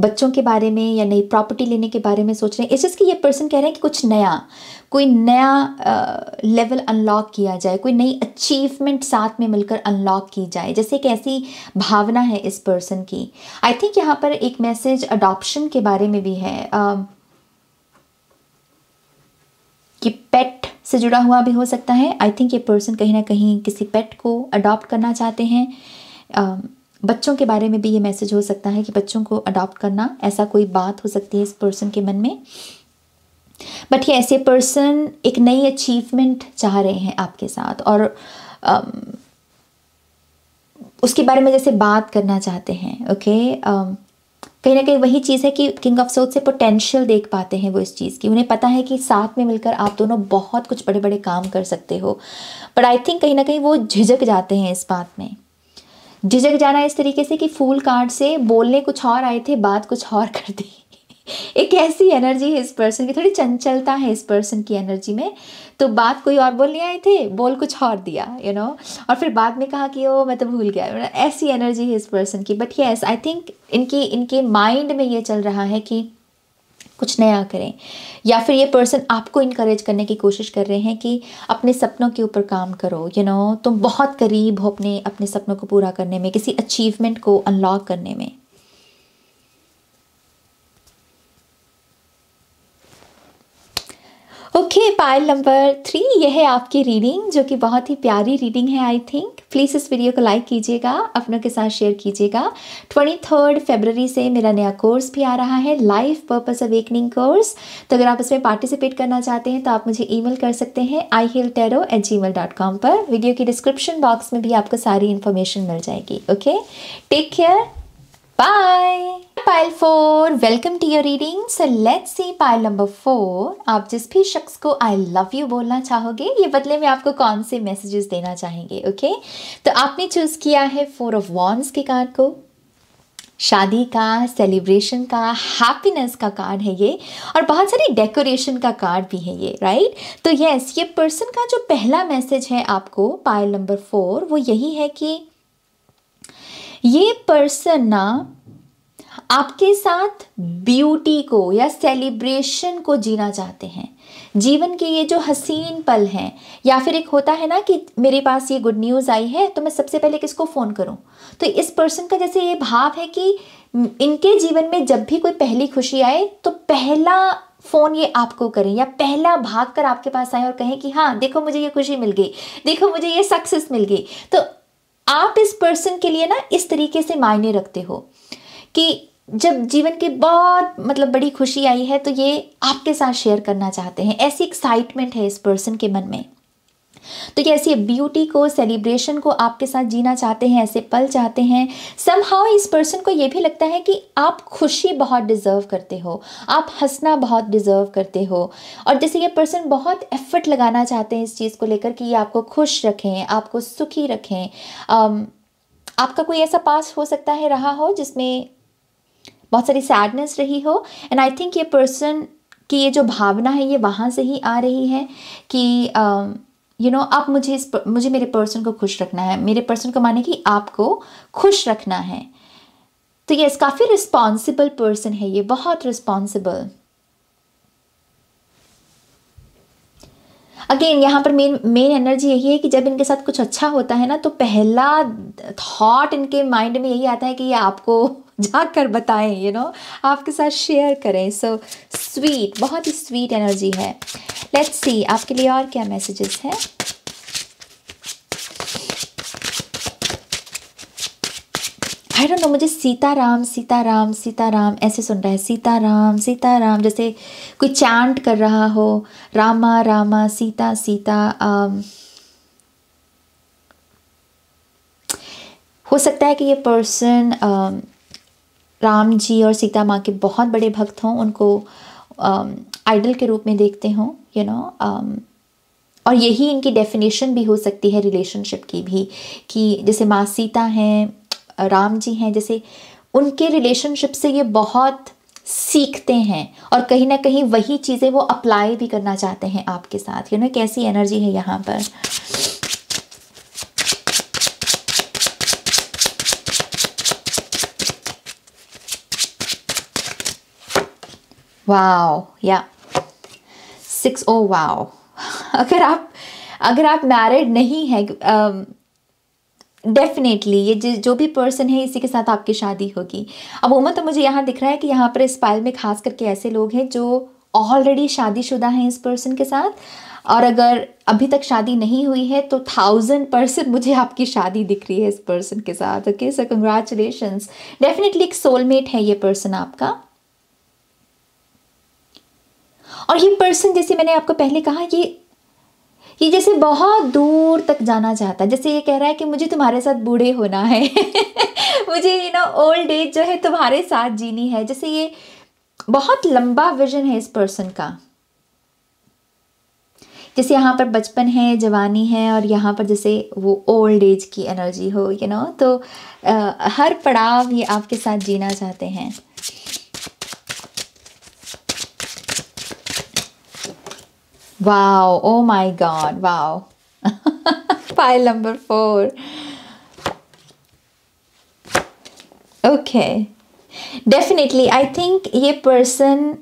बच्चों के बारे में या नई प्रॉपर्टी लेने के बारे में सोच रहे हैं। इस कि ये पर्सन कह रहे हैं कि कुछ नया कोई नया लेवल अनलॉक किया जाए कोई नई अचीवमेंट साथ में मिलकर अनलॉक की जाए। जैसे एक ऐसी भावना है इस पर्सन की। आई थिंक यहाँ पर एक मैसेज अडॉप्शन के बारे में भी है। Uh, कि पेट से जुड़ा हुआ भी हो सकता है। आई थिंक ये पर्सन कहीं ना कहीं किसी पेट को अडॉप्ट करना चाहते हैं। बच्चों के बारे में भी ये मैसेज हो सकता है कि बच्चों को अडॉप्ट करना ऐसा कोई बात हो सकती है इस पर्सन के मन में। बट ये ऐसे पर्सन एक नई अचीवमेंट चाह रहे हैं आपके साथ और उसके बारे में जैसे बात करना चाहते हैं ओके okay? कहीं ना कहीं वही चीज़ है कि किंग ऑफ़ सोच से पोटेंशियल देख पाते हैं वो इस चीज़ की। उन्हें पता है कि साथ में मिलकर आप दोनों बहुत कुछ बड़े बड़े काम कर सकते हो। बट आई थिंक कहीं ना कहीं वो झिझक जाते हैं इस बात में। झिझक जाना इस तरीके से कि फूल कार्ड से बोलने कुछ और आए थे, बात कुछ और कर दी। एक ऐसी एनर्जी है इस पर्सन की थोड़ी चंचलता है इस पर्सन की एनर्जी में। तो बात कोई और बोलने आए थे? बोल कुछ और दिया यू you नो know? और फिर बाद में कहा कि ओ मैं तो भूल गया। ऐसी एनर्जी है इस पर्सन की। बट येस आई थिंक इनकी इनके माइंड में ये चल रहा है कि कुछ नया करें। या फिर ये पर्सन आपको इनक्रेज करने की कोशिश कर रहे हैं कि अपने सपनों के ऊपर काम करो यू you नो know, तुम बहुत करीब हो अपने अपने सपनों को पूरा करने में किसी अचीवमेंट को अनलॉक करने में। ओके पायल नंबर थ्री यह है आपकी रीडिंग जो कि बहुत ही प्यारी रीडिंग है आई थिंक प्लीज़ इस वीडियो को लाइक कीजिएगा, अपनों के साथ शेयर कीजिएगा. ट्वेंटी थर्ड फेबररी से मेरा नया कोर्स भी आ रहा है लाइफ पर्पस अवेकनिंग कोर्स तो अगर आप इसमें पार्टिसिपेट करना चाहते हैं तो आप मुझे ईमेल कर सकते हैं I heal tarot Gmail dot com पर. वीडियो की डिस्क्रिप्शन बॉक्स में भी आपको सारी इन्फॉर्मेशन मिल जाएगी okay take care bye pile 4 welcome to your reading. So let's see pile number 4 आप जिस भी शख्स को I love you बोलना चाहोगे, ये बदले में आपको कौन से मैसेजेस देना चाहेंगे ओके okay? तो आपने चूज़ किया है फोर ऑफ़ वॉन्स के कार्ड को। शादी का सेलिब्रेशन का हैप्पीनेस का कार्ड है ये, और बहुत सारी डेकोरेशन का कार्ड भी है ये राइट तो यस ये पर्सन का जो पहला मैसेज है आपको पायल नंबर फोर वो यही है कि ये पर्सन ना आपके साथ ब्यूटी को या सेलिब्रेशन को जीना चाहते हैं। जीवन के ये जो हसीन पल हैं, या फिर एक होता है ना कि मेरे पास ये गुड न्यूज़ आई है तो मैं सबसे पहले किसको फ़ोन करूँ? तो इस पर्सन का जैसे ये भाव है कि इनके जीवन में जब भी कोई पहली खुशी आए तो पहला फ़ोन ये आपको करें, या पहला भाग कर आपके पास आए और कहें कि हाँ देखो मुझे ये खुशी मिल गई, देखो मुझे ये सक्सेस मिल गई। तो आप इस पर्सन के लिए ना इस तरीके से मायने रखते हो कि जब जीवन की बहुत मतलब बड़ी खुशी आई है तो ये आपके साथ शेयर करना चाहते हैं। ऐसी एक्साइटमेंट है इस पर्सन के मन में। तो ये ऐसी ब्यूटी को सेलिब्रेशन को आपके साथ जीना चाहते हैं ऐसे पल चाहते हैं? सम इस पर्सन को ये भी लगता है कि आप खुशी बहुत डिज़र्व करते हो आप हंसना बहुत डिज़र्व करते हो। और जैसे ये पर्सन बहुत एफर्ट लगाना चाहते हैं इस चीज़ को लेकर कि ये आपको खुश रखें आपको सुखी रखें। um, आपका कोई ऐसा पास हो सकता है रहा हो जिसमें बहुत सारी सैडनेस रही हो। एंड आई थिंक ये पर्सन की ये जो भावना है ये वहाँ से ही आ रही है कि यू नो आप मुझे इस मुझे मेरे पर्सन को खुश रखना है, मेरे पर्सन को माने कि आपको खुश रखना है। तो यस काफ़ी रिस्पॉन्सिबल पर्सन है ये, बहुत रिस्पॉन्सिबल अगेन यहाँ पर मेन मेन एनर्जी यही है कि जब इनके साथ कुछ अच्छा होता है ना तो पहला थॉट इनके माइंड में यही आता है कि ये आपको जाकर बताएँ यू you नो know, आपके साथ शेयर करें। सो so, स्वीट बहुत ही स्वीट एनर्जी है। लेट्स सी आपके लिए और क्या मैसेजेस हैं? आई डोंट नो मुझे सीताराम सीताराम सीताराम ऐसे सुन रहा है। सीताराम सीताराम जैसे कोई चांट कर रहा हो। रामा रामा सीता सीता um, हो सकता है कि ये पर्सन um, राम जी और सीता माँ के बहुत बड़े भक्त हों उनको आइडल um, के रूप में देखते हों यू नो और यही इनकी डेफिनेशन भी हो सकती है रिलेशनशिप की भी कि जैसे माँ सीता हैं राम जी हैं, जैसे उनके रिलेशनशिप से ये बहुत सीखते हैं और कहीं ना कहीं वही चीज़ें वो अप्लाई भी करना चाहते हैं आपके साथ। यू नो कैसी एनर्जी है यहाँ पर। वाओ या सिक्स ओ वाओ अगर आप अगर आप मैरिड नहीं है डेफिनेटली ये जो भी पर्सन है, इसी के साथ आपकी शादी होगी। अब उमर तो मुझे यहाँ दिख रहा है कि यहाँ पर इस पायल में खास करके ऐसे लोग हैं जो ऑलरेडी शादीशुदा हैं इस पर्सन के साथ। और अगर अभी तक शादी नहीं हुई है तो थाउज़ेंड परसेंट मुझे आपकी शादी दिख रही है इस पर्सन के साथ ओके सर कंग्रेचुलेशन डेफिनेटली एक सोलमेट है ये पर्सन आपका। और ये पर्सन जैसे मैंने आपको पहले कहा, ये ये जैसे बहुत दूर तक जाना चाहता है। जैसे ये कह रहा है कि मुझे तुम्हारे साथ बूढ़े होना है। मुझे यू नो ओल्ड एज जो है तुम्हारे साथ जीनी है। जैसे ये बहुत लंबा विजन है इस पर्सन का। जैसे यहाँ पर बचपन है जवानी है और यहाँ पर जैसे वो ओल्ड एज की एनर्जी हो यू you नो know? तो आ, हर पड़ाव ये आपके साथ जीना चाहते हैं। Wow, oh my god, wow. Pile number four. Okay. Definitely I think ये पर्सन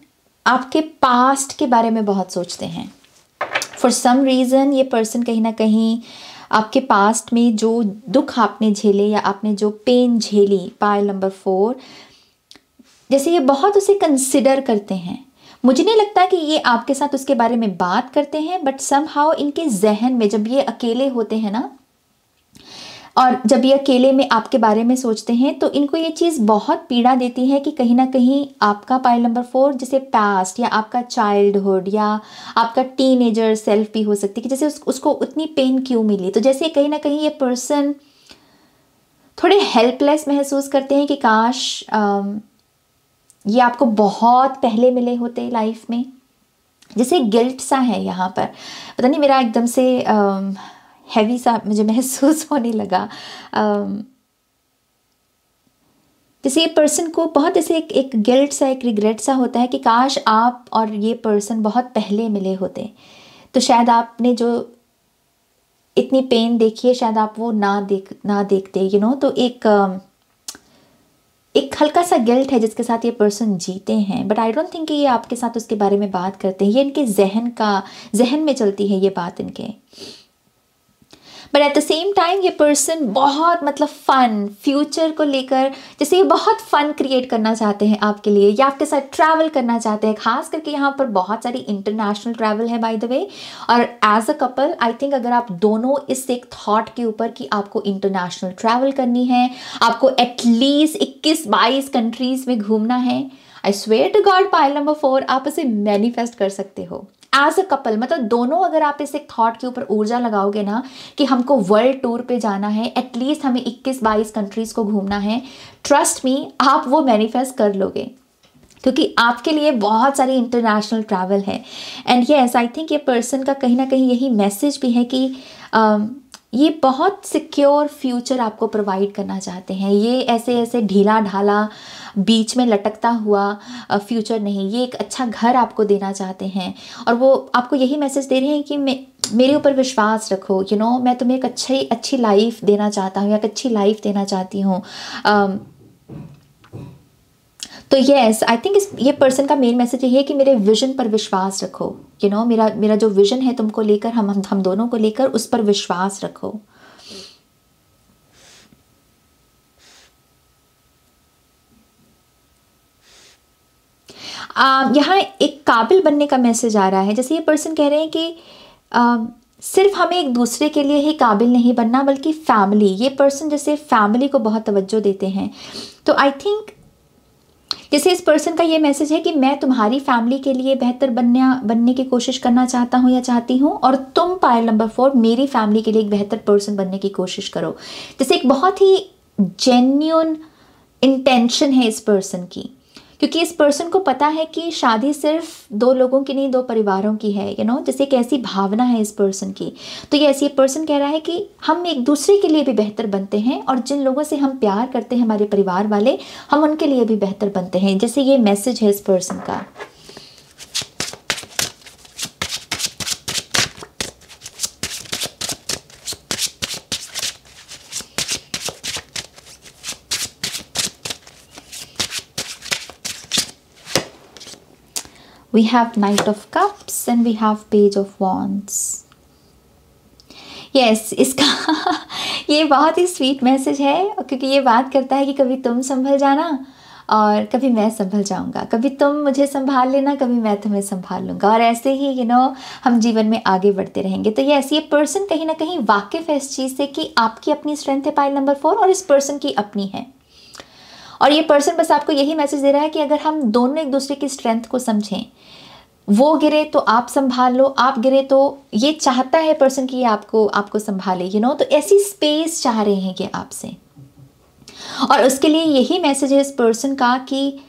आपके पास्ट के बारे में बहुत सोचते हैं फॉर सम रीज़न ये पर्सन कहीं ना कहीं आपके पास्ट में जो दुख आपने झेले या आपने जो पेन झेली पायल नंबर फोर जैसे ये बहुत उसे कंसिडर करते हैं मुझे नहीं लगता कि ये आपके साथ उसके बारे में बात करते हैं बट सम हाउ इनके जहन में जब ये अकेले होते हैं ना और जब ये अकेले में आपके बारे में सोचते हैं तो इनको ये चीज़ बहुत पीड़ा देती है कि कहीं ना कहीं आपका पाइल नंबर फोर जैसे पास्ट या आपका चाइल्डहुड या आपका टीनेजर सेल्फ भी हो सकती है कि जैसे उस, उसको उतनी पेन क्यों मिली? तो जैसे कहीं ना कहीं ये पर्सन थोड़े हेल्पलेस महसूस करते हैं कि काश आ, ये आपको बहुत पहले मिले होते लाइफ में। जैसे गिल्ट सा है यहाँ पर। पता नहीं, मेरा एकदम से हैवी सा मुझे महसूस होने लगा। जैसे ये पर्सन को बहुत ऐसे एक एक गिल्ट सा, एक रिग्रेट सा होता है कि काश आप और ये पर्सन बहुत पहले मिले होते। तो शायद आपने जो इतनी पेन देखी है, शायद आप वो ना देख, ना देखते यू you नो know? तो एक एक हल्का सा गिल्ट है जिसके साथ ये पर्सन जीते हैं बट आई डोंट थिंक कि ये आपके साथ उसके बारे में बात करते हैं। ये इनके जहन का, जहन में चलती है ये बात इनके। But at the same time ये पर्सन बहुत मतलब फ़न फ्यूचर को लेकर जैसे ये बहुत फ़न क्रिएट करना चाहते हैं आपके लिए, या आपके साथ ट्रैवल करना चाहते हैं, खास करके यहाँ पर बहुत सारी इंटरनेशनल ट्रैवल है बाय द वे और as a couple I think अगर आप दोनों इस एक थॉट के ऊपर कि आपको इंटरनेशनल ट्रैवल करनी है, आपको एटलीस्ट इक्कीस बाईस कंट्रीज़ में घूमना है I swear god pile number four आप इसे मैनिफेस्ट कर सकते हो। एज अ कपल मतलब दोनों अगर आप इस एक थॉट के ऊपर ऊर्जा लगाओगे ना कि हमको वर्ल्ड टूर पे जाना है एटलीस्ट हमें 21-22 कंट्रीज़ को घूमना है ट्रस्ट मी आप वो मैनिफेस्ट कर लोगे। क्योंकि आपके लिए बहुत सारी इंटरनेशनल ट्रैवल है। एंड येस आई थिंक ये पर्सन का कहीं ना कहीं यही मैसेज भी है कि um, ये बहुत सिक्योर फ्यूचर आपको प्रोवाइड करना चाहते हैं। ये ऐसे ऐसे ढीला ढाला बीच में लटकता हुआ फ्यूचर नहीं ये एक अच्छा घर आपको देना चाहते हैं। और वो आपको यही मैसेज दे रहे हैं कि मैं मेरे ऊपर विश्वास रखो यू you नो know, मैं तुम्हें एक अच्छी अच्छी लाइफ देना चाहता हूँ या एक अच्छी लाइफ देना चाहती हूँ। तो यस आई थिंक इस ये पर्सन का मेन मैसेज ये है कि मेरे विजन पर विश्वास रखो। यू you नो know, मेरा मेरा जो विजन है तुमको लेकर हम हम हम दोनों को लेकर उस पर विश्वास रखो। यहाँ एक काबिल बनने का मैसेज आ रहा है। जैसे ये पर्सन कह रहे हैं कि आ, सिर्फ़ हमें एक दूसरे के लिए ही काबिल नहीं बनना बल्कि फैमिली ये पर्सन जैसे फैमिली को बहुत तवज्जो देते हैं। तो आई थिंक जैसे इस पर्सन का ये मैसेज है कि मैं तुम्हारी फैमिली के लिए बेहतर बनने बनने की कोशिश करना चाहता हूँ या चाहती हूँ और तुम पायल नंबर फोर मेरी फैमिली के लिए एक बेहतर पर्सन बनने की कोशिश करो। जैसे एक बहुत ही जेन्यून इंटेंशन है इस पर्सन की। क्योंकि इस पर्सन को पता है कि शादी सिर्फ़ दो लोगों की नहीं, दो परिवारों की है यू नो जैसे एक ऐसी भावना है इस पर्सन की। तो ये ऐसी पर्सन कह रहा है कि हम एक दूसरे के लिए भी बेहतर बनते हैं और जिन लोगों से हम प्यार करते हैं, हमारे परिवार वाले, हम उनके लिए भी बेहतर बनते हैं। जैसे ये मैसेज है इस पर्सन का। We have knight of cups and we have page of wands. Yes इसका ये बहुत ही स्वीट मैसेज है क्योंकि ये बात करता है कि कभी तुम संभल जाना और कभी मैं संभल जाऊँगा। कभी तुम मुझे संभाल लेना कभी मैं तुम्हें संभाल लूँगा। और ऐसे ही यू you नो know, हम जीवन में आगे बढ़ते रहेंगे। तो ये ऐसी ये पर्सन कहीं ना कहीं वाकिफ़ है इस चीज़ से कि आपकी अपनी स्ट्रेंथ है पाइल नंबर फोर और इस पर्सन की अपनी है। और ये पर्सन बस आपको यही मैसेज दे रहा है कि अगर हम दोनों एक दूसरे की स्ट्रेंथ को समझें, वो गिरे तो आप संभाल लो, आप गिरे तो ये चाहता है पर्सन कि ये आपको आपको संभाले यू नो तो ऐसी स्पेस चाह रहे हैं कि आपसे। और उसके लिए यही मैसेज है इस पर्सन का कि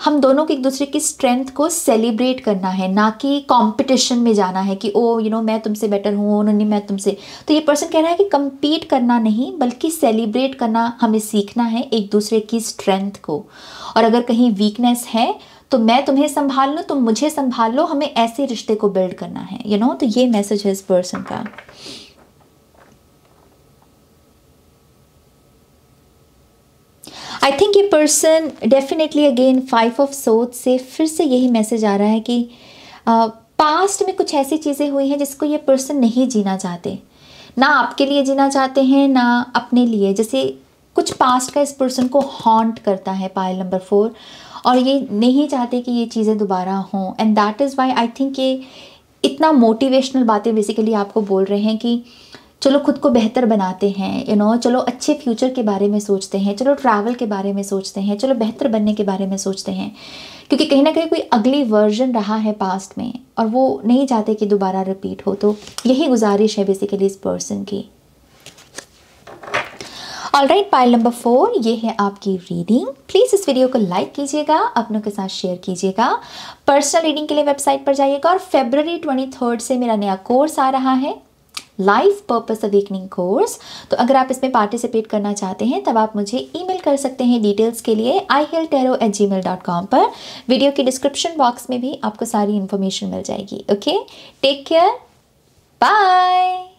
हम दोनों को एक दूसरे की स्ट्रेंथ को सेलिब्रेट करना है, ना कि कंपटीशन में जाना है कि ओ यू नो मैं तुमसे बेटर हूँ, उन्होंने मैं तुमसे तो ये पर्सन कह रहा है कि कम्पीट करना नहीं, बल्कि सेलिब्रेट करना हमें सीखना है एक दूसरे की स्ट्रेंथ को और अगर कहीं वीकनेस है तो मैं तुम्हें संभाल लूँ तुम मुझे संभाल लो हमें ऐसे रिश्ते को बिल्ड करना है यू you नो know? तो ये मैसेज है इस पर्सन का आई थिंक ये person definitely again five of सोच से फिर से यही मैसेज आ रहा है कि पास्ट में कुछ ऐसी चीज़ें हुई हैं जिसको ये पर्सन नहीं जीना चाहते। ना आपके लिए जीना चाहते हैं, ना अपने लिए। जैसे कुछ पास्ट का इस पर्सन को हॉन्ट करता है पायल नंबर फोर और ये नहीं चाहते कि ये चीज़ें दोबारा हों। And that is why I think ये इतना मोटिवेशनल बातें बेसिकली आपको बोल रहे हैं कि चलो खुद को बेहतर बनाते हैं यू नो चलो अच्छे फ्यूचर के बारे में सोचते हैं, चलो ट्रैवल के बारे में सोचते हैं, चलो बेहतर बनने के बारे में सोचते हैं। क्योंकि कहीं ना कहीं कोई अगली वर्जन रहा है पास्ट में और वो नहीं चाहते कि दोबारा रिपीट हो तो यही गुजारिश है बेसिकली इस पर्सन की। All right pile number four ये है आपकी रीडिंग प्लीज़ इस वीडियो को लाइक कीजिएगा, अपनों के साथ शेयर कीजिएगा। पर्सनल रीडिंग के लिए वेबसाइट पर जाइएगा और फेबररी ट्वेंटी थर्ड से मेरा नया कोर्स आ रहा है। लाइफ पर्पस अवेकनिंग कोर्स तो अगर आप इसमें पार्टिसिपेट करना चाहते हैं, तब आप मुझे ईमेल कर सकते हैं डिटेल्स के लिए I heal tarot at Gmail dot com पर। वीडियो के डिस्क्रिप्शन बॉक्स में भी आपको सारी इन्फॉर्मेशन मिल जाएगी ओके टेक केयर बाय